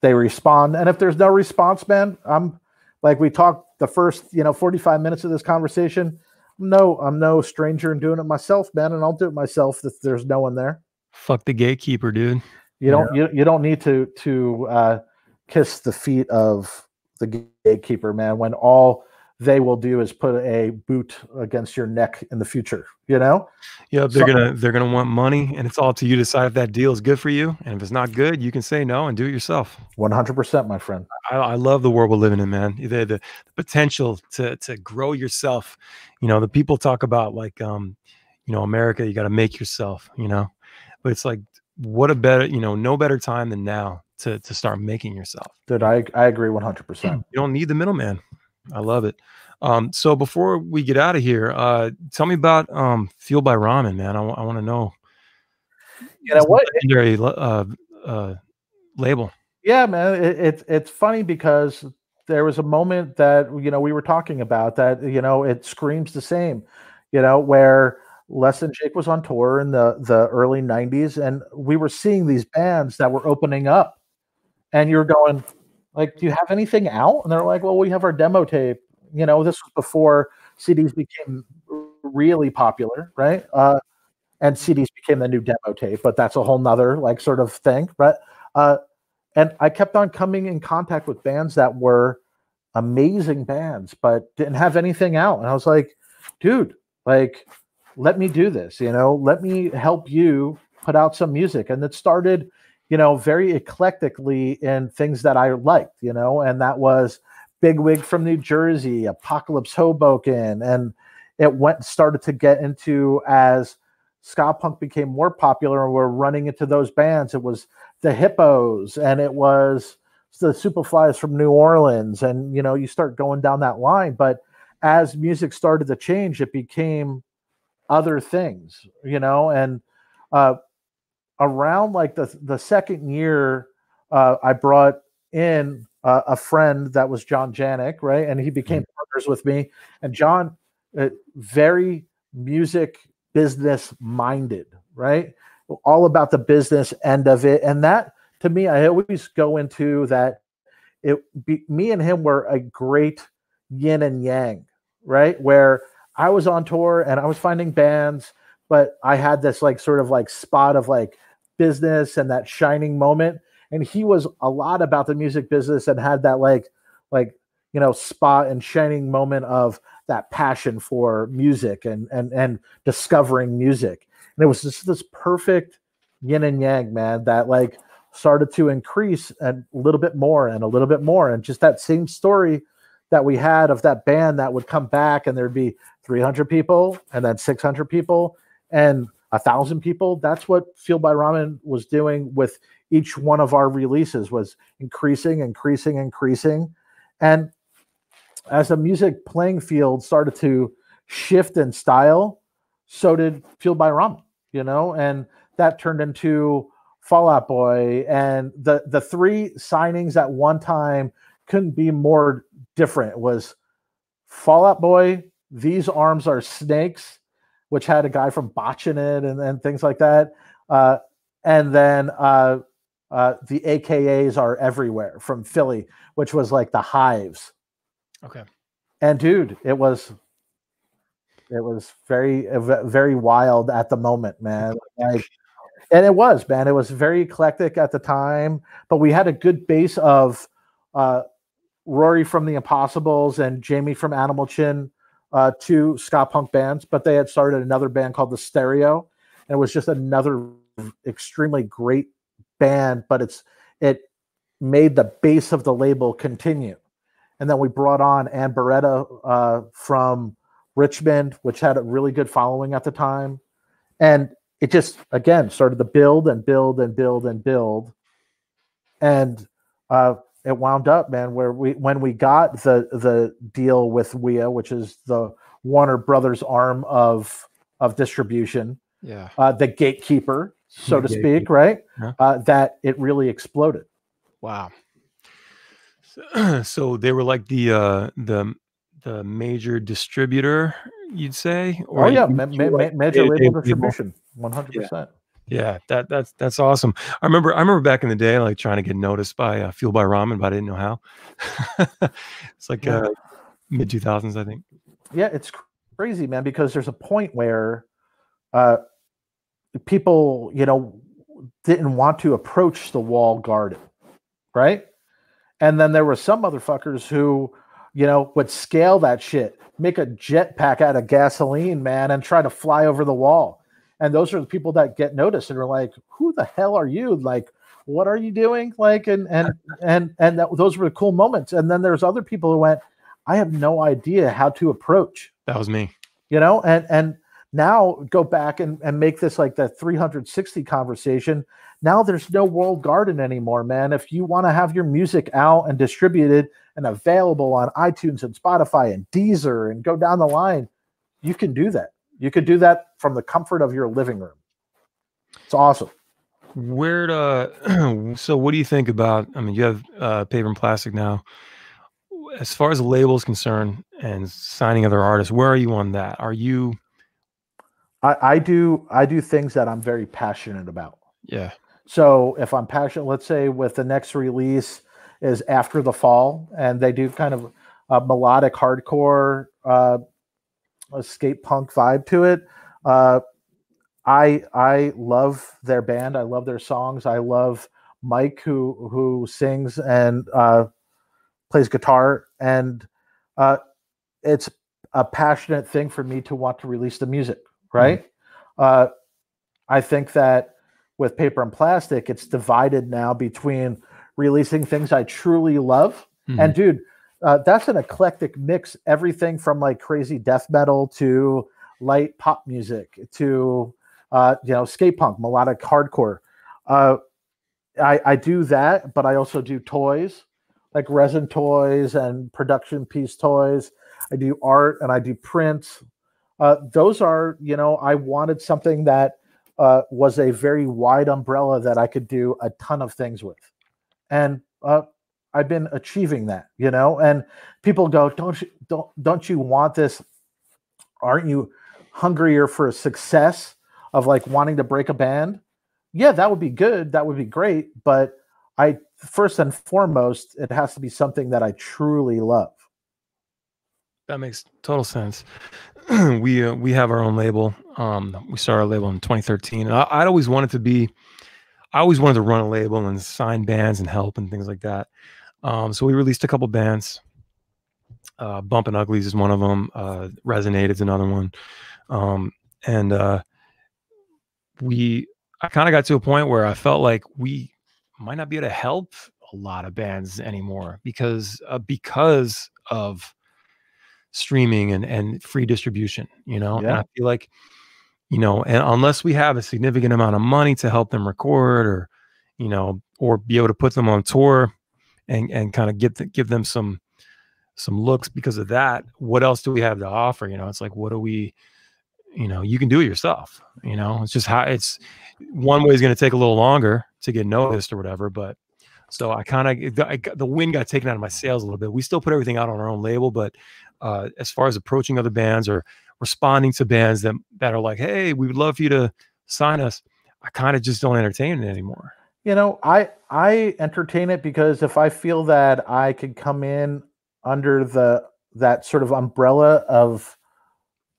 Speaker 2: they respond. And if there's no response, man, I'm like we talked the first you know 45 minutes of this conversation. No, I'm no stranger in doing it myself, man, and I'll do it myself if there's no one there.
Speaker 1: Fuck the gatekeeper, dude.
Speaker 2: You don't you, you don't need to to uh, kiss the feet of the gatekeeper, man. When all they will do is put a boot against your neck in the future. You know,
Speaker 1: Yeah, they're
Speaker 2: So-
Speaker 1: gonna they're gonna want money, and it's all to you to decide if that deal is good for you. And if it's not good, you can say no and do it yourself.
Speaker 2: one hundred percent, my friend.
Speaker 1: I, I love the world we're living in, man. The, the the potential to to grow yourself. You know, the people talk about like um, you know, America, you got to make yourself. You know, but it's like what a better you know, no better time than now to to start making yourself.
Speaker 2: Dude, I I agree one hundred percent.
Speaker 1: You don't need the middleman. I love it. Um, so before we get out of here, uh, tell me about um, Fueled by Ramen, man. I want to know.
Speaker 2: You know what?
Speaker 1: Legendary uh, uh, label.
Speaker 2: Yeah, man. It, it's it's funny because there was a moment that you know we were talking about that you know it screams the same, you know, where Less Than Jake was on tour in the the early '90s, and we were seeing these bands that were opening up, and you're going, Like, do you have anything out? And they're like, well, we have our demo tape. You know, this was before CDs became really popular, right? Uh, and CDs became the new demo tape, but that's a whole nother like sort of thing, right? Uh, and I kept on coming in contact with bands that were amazing bands, but didn't have anything out. And I was like, dude, like, let me do this, you know, let me help you put out some music. And it started, you know, very eclectically in things that I liked, you know, and that was Bigwig from New Jersey, Apocalypse Hoboken, and it went started to get into as ska punk became more popular and we're running into those bands. It was the Hippos and it was the Superflies from New Orleans, and you know, you start going down that line. But as music started to change, it became other things, you know, and uh, around like the the second year, uh, I brought in uh, a friend that was John Janick, right, and he became mm-hmm. partners with me. And John, uh, very music business minded, right, all about the business end of it, and that to me, I always go into that. It be, me and him were a great yin and yang, right? Where I was on tour and I was finding bands, but I had this like sort of like spot of like business and that shining moment. And he was a lot about the music business and had that like like you know spot and shining moment of that passion for music and and and discovering music. And it was just this perfect yin and yang, man. That like started to increase a little bit more and a little bit more. And just that same story that we had of that band that would come back and there'd be 300 people and then 600 people and a thousand people. That's what Fueled by Ramen was doing with each one of our releases was increasing, increasing, increasing. And as the music playing field started to shift in style, so did Fueled by Ramen, you know, and that turned into Fall Out Boy, and the the three signings at one time couldn't be more different. It was Fall Out Boy, These Arms Are Snakes, which had a guy from Botch in it, and, and things like that. Uh, and then uh, uh, the AKAs are everywhere from Philly, which was like the Hives.
Speaker 1: Okay.
Speaker 2: And dude, it was it was very very wild at the moment, man. Like and it was man it was very eclectic at the time but we had a good base of uh, rory from the impossibles and jamie from animal chin uh, two ska punk bands but they had started another band called the stereo and it was just another extremely great band but it's it made the base of the label continue. And then we brought on ann beretta uh, from richmond which had a really good following at the time. And it just again started to build and build and build and build. And uh, it wound up man where we when we got the the deal with WEA which is the Warner Brothers arm of of distribution
Speaker 1: yeah.
Speaker 2: uh, the gatekeeper so to speak right? Yeah. uh, that it really exploded.
Speaker 1: Wow. So, <clears throat> so they were like the uh the the major distributor you'd say?
Speaker 2: Or oh yeah ma- ma- major label distribution one hundred percent.
Speaker 1: Yeah, that that's that's awesome. I remember I remember back in the day, like trying to get noticed by uh, Fueled by Ramen, but I didn't know how. <laughs> it's like yeah. uh, mid two thousands, I think.
Speaker 2: Yeah, it's crazy, man. Because there's a point where uh, people, you know, didn't want to approach the wall garden, right? And then there were some motherfuckers who, you know, would scale that shit, make a jetpack out of gasoline, man, and try to fly over the wall and those are the people that get noticed and are like who the hell are you? Like what are you doing? Like and and <laughs> and and that, those were the cool moments. And then there's other people who went i have no idea how to approach.
Speaker 1: That was me.
Speaker 2: You know and and now go back and, and make this like the 360 conversation. Now there's no world garden anymore man. If you want to have your music out and distributed and available on itunes and spotify and deezer and go down the line you can do that you could do that from the comfort of your living room. It's awesome.
Speaker 1: Where to, <clears throat> so what do you think about? I mean, you have uh, paper and plastic now. As far as the label is concerned and signing other artists, where are you on that? Are you?
Speaker 2: I, I do. I do things that I'm very passionate about.
Speaker 1: Yeah.
Speaker 2: So if I'm passionate, let's say with the next release, is After the Fall, and they do kind of melodic hardcore uh, skate punk vibe to it. Uh, I I love their band. I love their songs. I love Mike who who sings and uh, plays guitar, and uh, it's a passionate thing for me to want to release the music. Right. Mm-hmm. Uh, I think that with paper and plastic, it's divided now between releasing things I truly love. Mm-hmm. And dude, uh, that's an eclectic mix. Everything from like crazy death metal to light pop music to uh, you know skate punk, melodic hardcore. Uh, I, I do that, but I also do toys like resin toys and production piece toys. I do art and I do prints. Uh, those are, you know, I wanted something that uh, was a very wide umbrella that I could do a ton of things with. And uh, I've been achieving that, you know. And people go, "Don't you don't don't you want this? Aren't you hungrier for a success of like wanting to break a band?" Yeah, that would be good. That would be great. But I first and foremost, it has to be something that I truly love.
Speaker 1: That makes total sense. <clears throat> we uh, we have our own label. Um, we started our label in 2013, and I, I'd always wanted to be. I always wanted to run a label and sign bands and help and things like that. Um, so we released a couple bands. Uh, and Uglies is one of them. Uh, Resonate is another one. Um, and uh, we, I kind of got to a point where I felt like we might not be able to help a lot of bands anymore because uh, because of streaming and and free distribution. You know, yeah. and I feel like you know, and unless we have a significant amount of money to help them record or you know, or be able to put them on tour and and kind of get the, give them some some looks because of that. What else do we have to offer? You know, it's like what do we you know, you can do it yourself. You know, it's just how it's one way is going to take a little longer to get noticed or whatever. But so I kind of the, the wind got taken out of my sails a little bit. We still put everything out on our own label, but uh, as far as approaching other bands or responding to bands that that are like, "Hey, we would love for you to sign us," I kind of just don't entertain it anymore.
Speaker 2: You know, I I entertain it because if I feel that I could come in under the that sort of umbrella of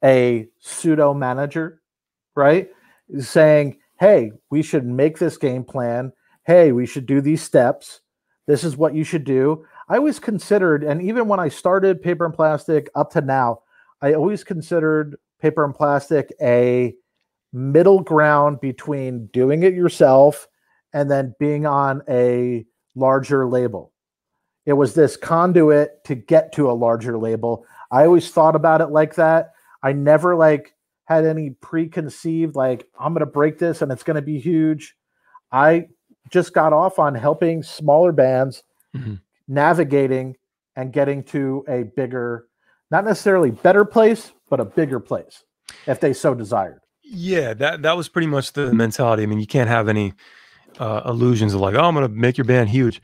Speaker 2: a pseudo manager, right? Saying, "Hey, we should make this game plan. Hey, we should do these steps. This is what you should do." I always considered, and even when I started paper and plastic up to now, I always considered paper and plastic a middle ground between doing it yourself and then being on a larger label. It was this conduit to get to a larger label. I always thought about it like that. I never like had any preconceived like I'm going to break this and it's going to be huge. I just got off on helping smaller bands mm-hmm. navigating and getting to a bigger not necessarily better place, but a bigger place if they so desired.
Speaker 1: Yeah, that that was pretty much the mentality. I mean, you can't have any uh, illusions of like, oh, I'm going to make your band huge.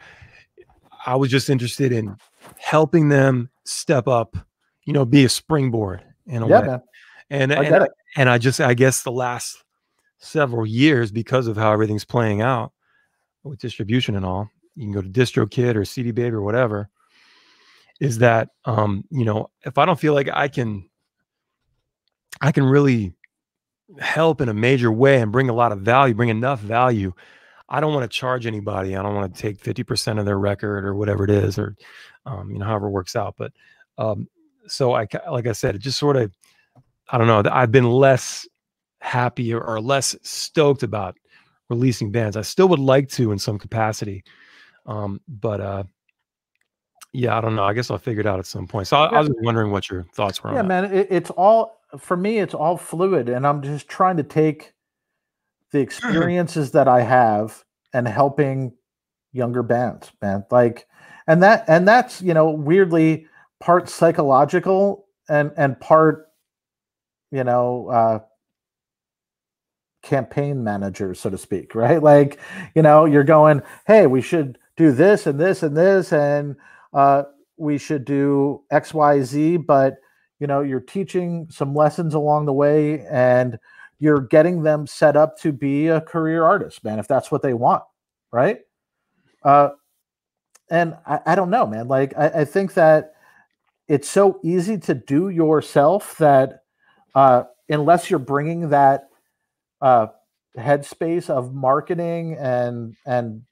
Speaker 1: I was just interested in helping them step up, you know, be a springboard in a yeah, way. Man. And I and, and I just I guess the last several years because of how everything's playing out with distribution and all, you can go to DistroKid or CD Baby or whatever. Is that um, you know, if I don't feel like I can I can really help in a major way and bring a lot of value, bring enough value I don't want to charge anybody. I don't want to take 50% of their record or whatever it is, or, um, you know, however it works out. But, um, so I, like I said, it just sort of, I don't know, I've been less happy or, or less stoked about releasing bands. I still would like to in some capacity. Um, but, uh, yeah, I don't know. I guess I'll figure it out at some point. So I, yeah. I was wondering what your thoughts were.
Speaker 2: Yeah, man, it, it's all for me. It's all fluid, and I'm just trying to take the <clears throat> experiences that I have and helping younger bands, man. Like, and that and that's you know weirdly part psychological and and part you know uh campaign manager so to speak <laughs> right like you know you're going hey we should do this and this and this and uh we should do xyz but you know you're teaching some lessons along the way and you're getting them set up to be a career artist, man, if that's what they want, right? Uh, and I, I don't know, man. Like I, I think that it's so easy to do yourself that uh, unless you're bringing that uh, headspace of marketing and and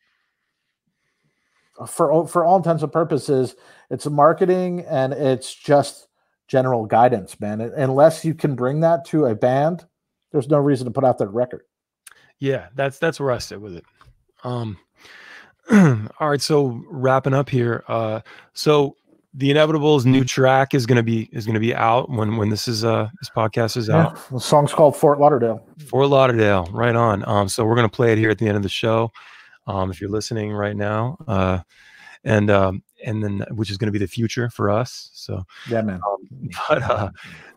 Speaker 2: for for all intents and purposes, it's marketing and it's just general guidance, man. Unless you can bring that to a band, there's no reason to put out that record.
Speaker 1: Yeah, that's that's where I sit with it. Um, <clears throat> all right, so wrapping up here. Uh, so the inevitables new track is gonna be is gonna be out when when this is uh this podcast is out.
Speaker 2: Yeah, the song's called Fort Lauderdale.
Speaker 1: Fort Lauderdale, right on. Um, so we're gonna play it here at the end of the show. Um, if you're listening right now, uh, and um, and then which is going to be the future for us. So
Speaker 2: yeah, man.
Speaker 1: Um, <laughs> but uh,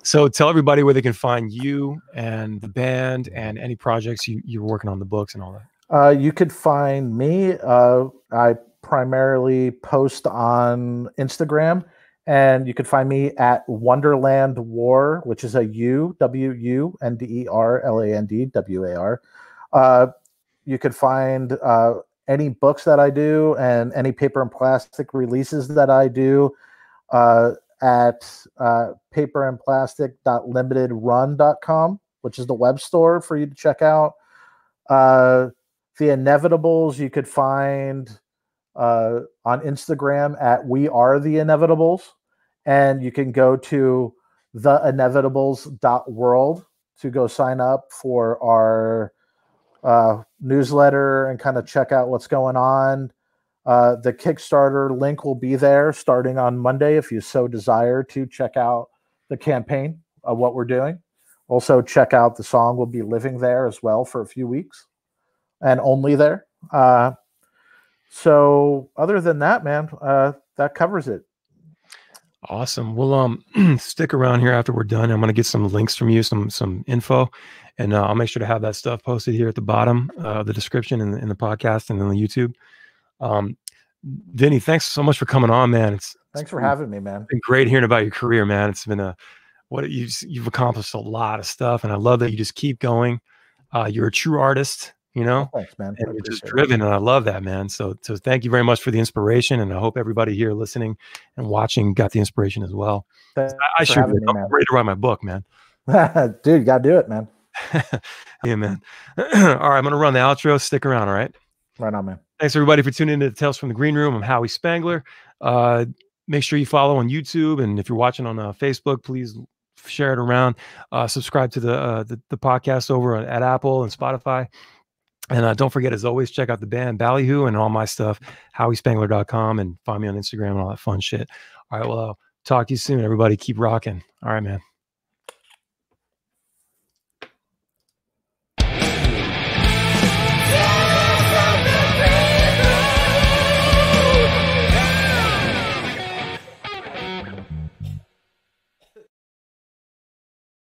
Speaker 1: so tell everybody where they can find you and the band and any projects you you're working on the books and all that.
Speaker 2: Uh, you could find me. Uh, I primarily post on Instagram, and you could find me at Wunderland War, which is a U W U N D E R L A N D W A R. You could find uh, any books that I do and any paper and plastic releases that I do uh, at uh, paperandplastic.limitedrun.com, which is the web store for you to check out. Uh, the Inevitables you could find uh, on Instagram at We Are the Inevitables, and you can go to theinevitables.world to go sign up for our uh, newsletter and kind of check out what's going on. Uh, the Kickstarter link will be there starting on Monday if you so desire to check out the campaign of what we're doing. Also, check out the song will be living there as well for a few weeks and only there. Uh, so, other than that, man, uh, that covers it.
Speaker 1: Awesome. Well, um, <clears throat> stick around here after we're done. I'm going to get some links from you, some some info, and uh, I'll make sure to have that stuff posted here at the bottom uh, the description in, in the podcast and then the YouTube. Um, Vinnie, thanks so much for coming on, man. It's
Speaker 2: thanks for having me, man.
Speaker 1: Been great hearing about your career, man. It's been a what you've you've accomplished a lot of stuff, and I love that you just keep going. Uh, you're a true artist, you know.
Speaker 2: Thanks, man.
Speaker 1: And you're just driven, it. and I love that, man. So so thank you very much for the inspiration, and I hope everybody here listening and watching got the inspiration as well. I, I should be ready to write my book, man. <laughs>
Speaker 2: Dude, you gotta do it, man. <laughs>
Speaker 1: yeah, man. <clears throat> all right, I'm gonna run the outro. Stick around, all right?
Speaker 2: Right on, man.
Speaker 1: Thanks everybody for tuning in to Tales from the Green Room. I'm Howi Spangler. Uh, make sure you follow on YouTube, and if you're watching on uh, Facebook, please share it around. Uh, subscribe to the, uh, the, the podcast over at Apple and Spotify. And uh, don't forget, as always, check out the band Ballyhoo and all my stuff, HowiSpangler.com, and find me on Instagram and all that fun shit. All right, well, talk to you soon, everybody. Keep rocking. All right, man.